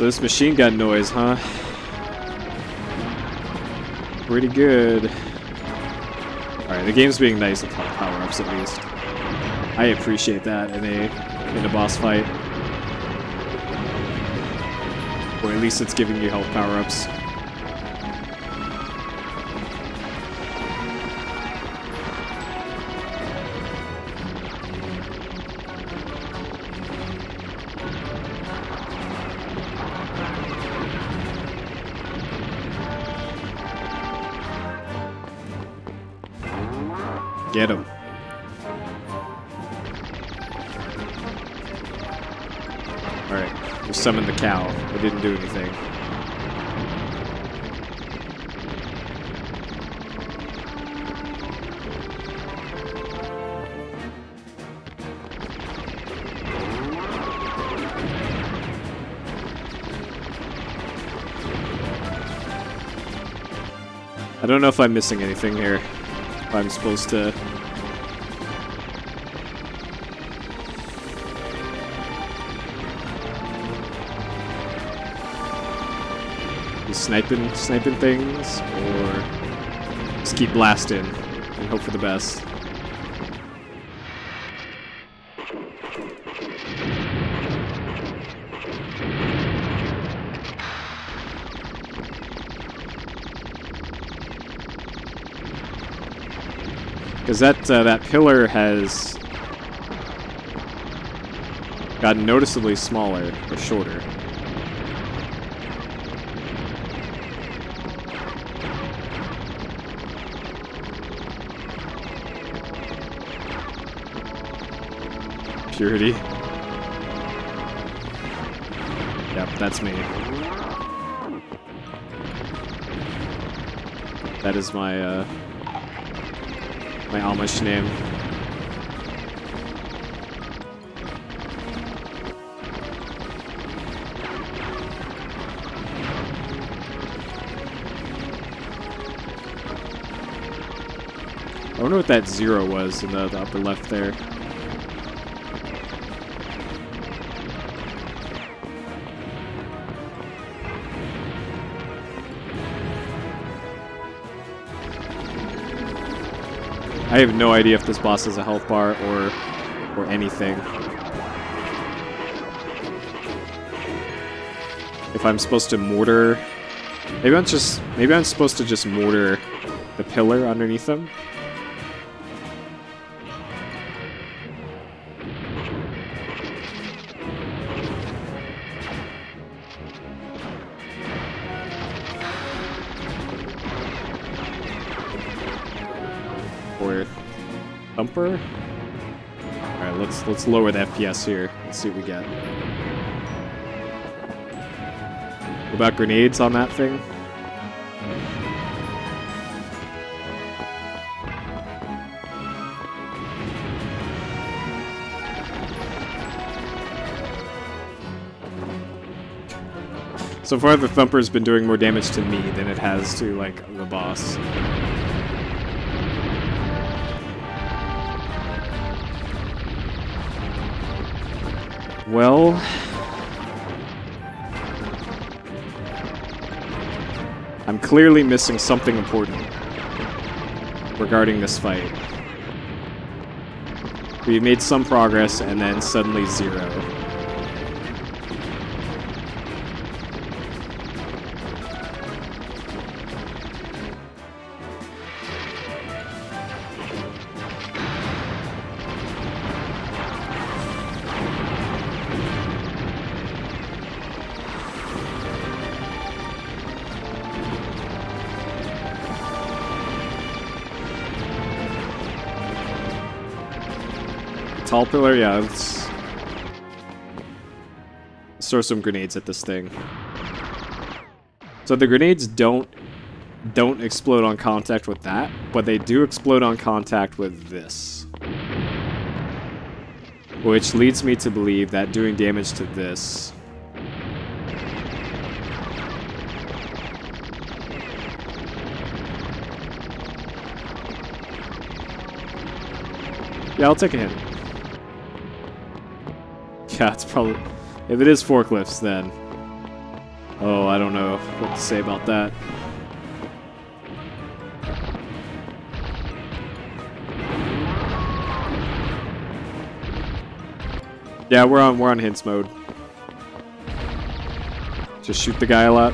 So this machine gun noise, huh? pretty good. Alright, the game's being nice with power-ups at least. I appreciate that in a in a boss fight. Or at least it's giving you health power-ups. I'm missing anything here. If I'm supposed to be sniping sniping things or just keep blasting and hope for the best. Because that uh, that pillar has gotten noticeably smaller or shorter. Purity. Yep, that's me. That is my uh, my Amish name. I wonder what that zero was in the, the upper left there. I have no idea if this boss has a health bar or or anything. If I'm supposed to mortar maybe I'm just maybe I'm supposed to just mortar the pillar underneath them. Thumper. All right, let's let's lower the FPS here. Let's see what we get. What about grenades on that thing? So far, the Thumper's been doing more damage to me than it has to, like, the boss. Well... I'm clearly missing something important regarding this fight. We made some progress and then suddenly zero. Tall pillar, yeah, let's throw some grenades at this thing. So the grenades don't don't explode on contact with that, but they do explode on contact with this. Which leads me to believe that doing damage to this Yeah, I'll take a hit. Yeah, it's probably... If it is forklifts, then... Oh, I don't know what to say about that. Yeah, we're on we're on hints mode. Just shoot the guy a lot.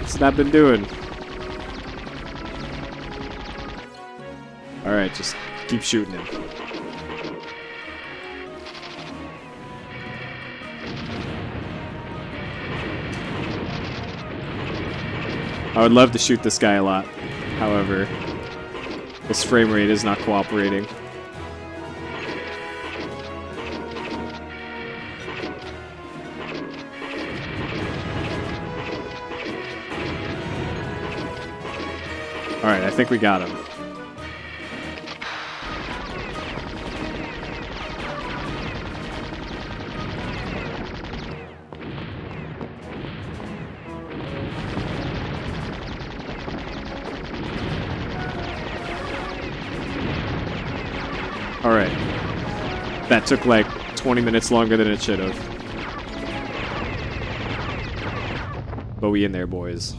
What's that been doing? Alright, just keep shooting him. I would love to shoot this guy a lot. However, this frame rate is not cooperating. Alright, I think we got him. That took like 20 minutes longer than it should have. But we in there, boys.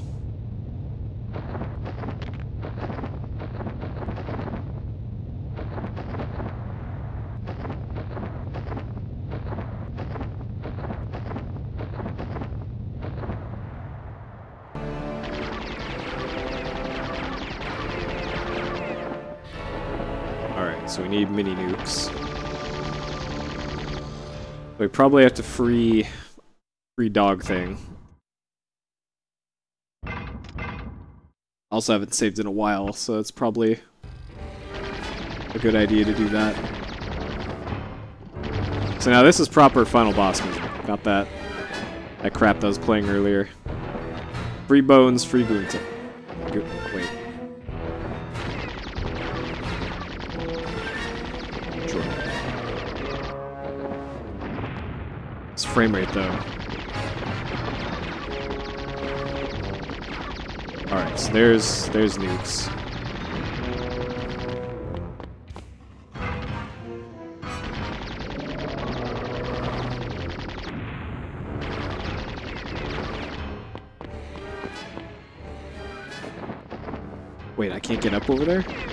Probably have to free free dog thing. Also haven't saved in a while, so it's probably a good idea to do that. So now this is proper final boss music. Got that that crap that I was playing earlier. Free bones, free boons. Frame rate though. Alright, so there's there's nukes. Wait, I can't get up over there?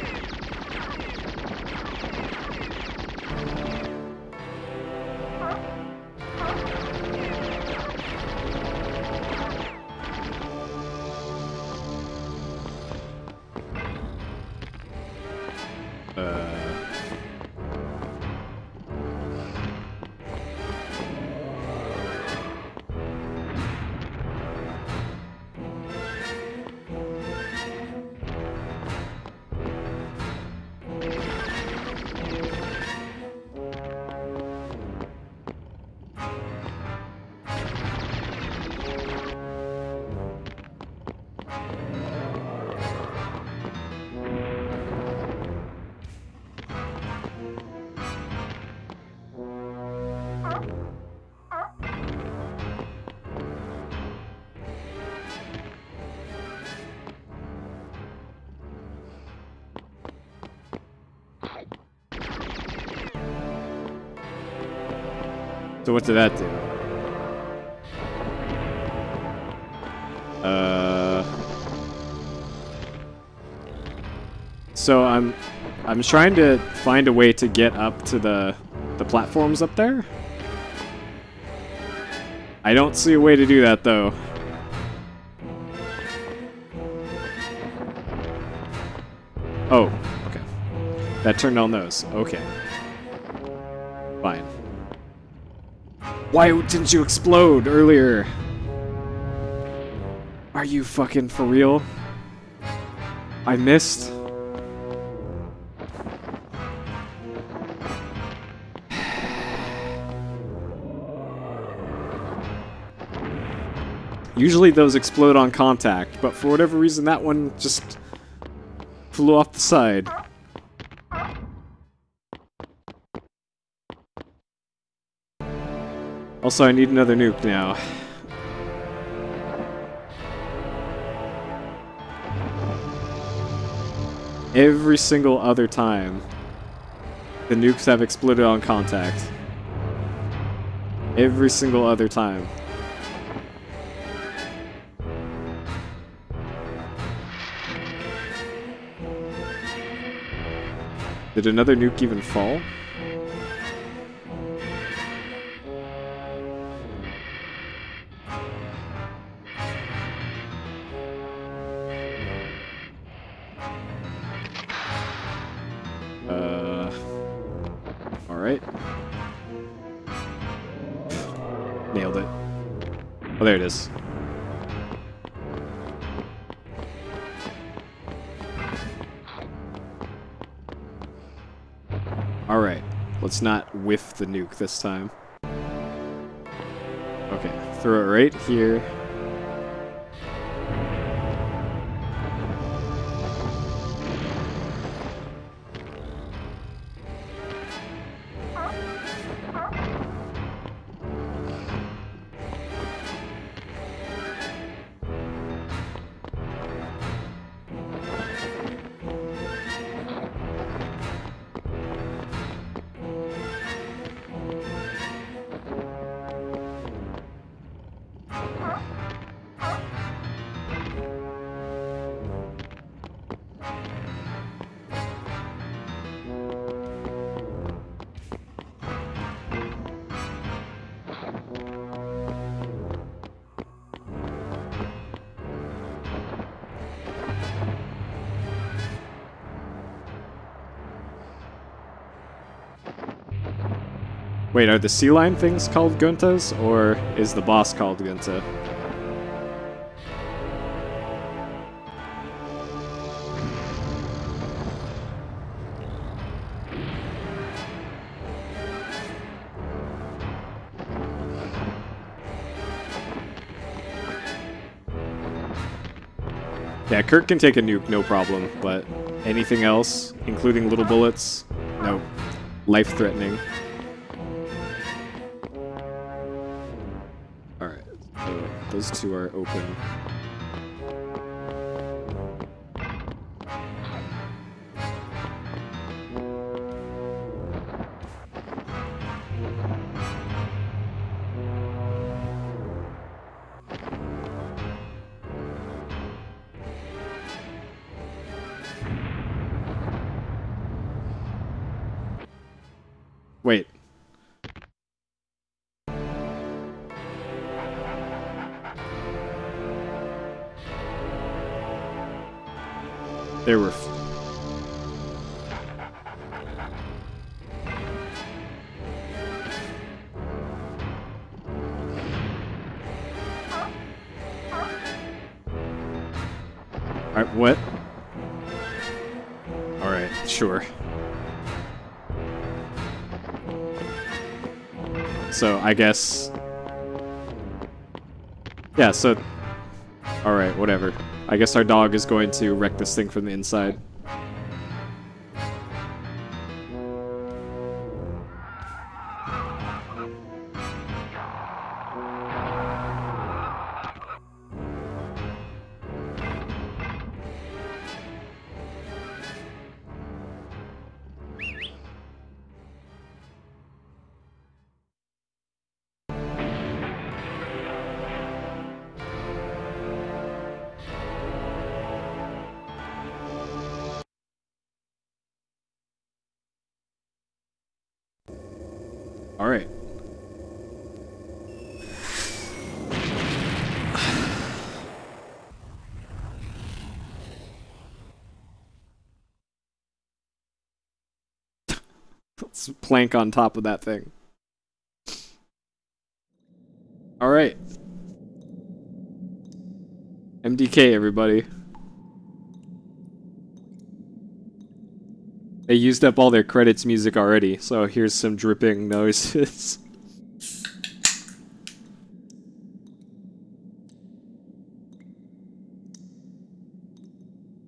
So what did that do? Uh. So I'm, I'm trying to find a way to get up to the, the platforms up there. I don't see a way to do that though. Oh, okay. That turned on those. Okay. Fine. Why didn't you explode earlier? Are you fucking for real? I missed? Usually those explode on contact, but for whatever reason that one just flew off the side. Also, I need another nuke now. Every single other time, the nukes have exploded on contact. Every single other time. Did another nuke even fall? Whiff the nuke this time. Okay, throw it right here. Wait, are the sea lion things called Gunters, or is the boss called Gunter? Yeah, Kurt can take a nuke, no problem, but anything else, including little bullets, no. Life-threatening. Two are open. I guess. Yeah, so. Alright, whatever. I guess our dog is going to wreck this thing from the inside. Plank on top of that thing. Alright. MDK, everybody. They used up all their credits music already, so here's some dripping noises.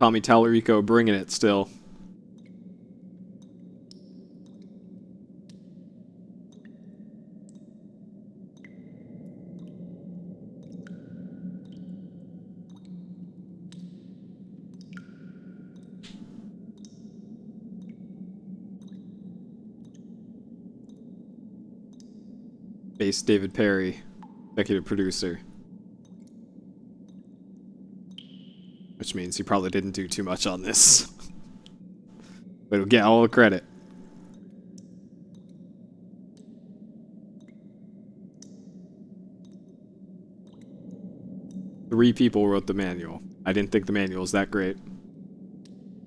Tommy Tallarico bringing it still. Bass David Perry, executive producer. Which means he probably didn't do too much on this. but he'll get all the credit. Three people wrote the manual. I didn't think the manual was that great.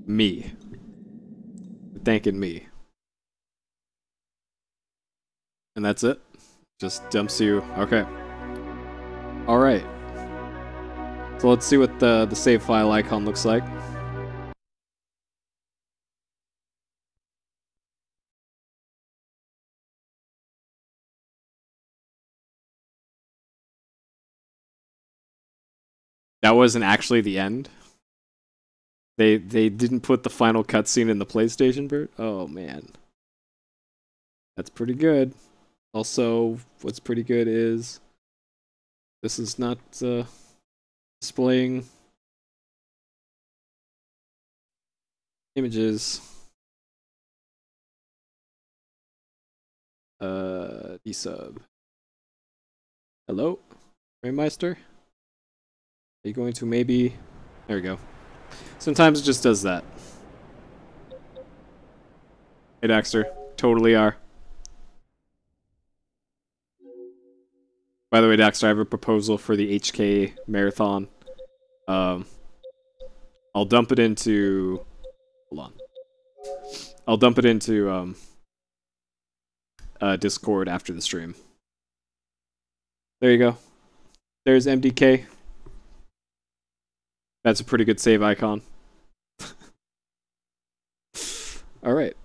Me. Thanking me. And that's it? Just dumps you. Okay. Alright. So let's see what the, the save file icon looks like. That wasn't actually the end. They they didn't put the final cutscene in the PlayStation version. Oh man, that's pretty good. Also, what's pretty good is this is not uh, displaying images. Uh, desub. Hello, Raymeister. Are you going to maybe? There we go. Sometimes it just does that. Hey Dexter, totally are. By the way, Dexter, I have a proposal for the HK marathon. Um, I'll dump it into. Hold on. I'll dump it into um, uh, Discord after the stream. There you go. There's MDK. That's a pretty good save icon. All right.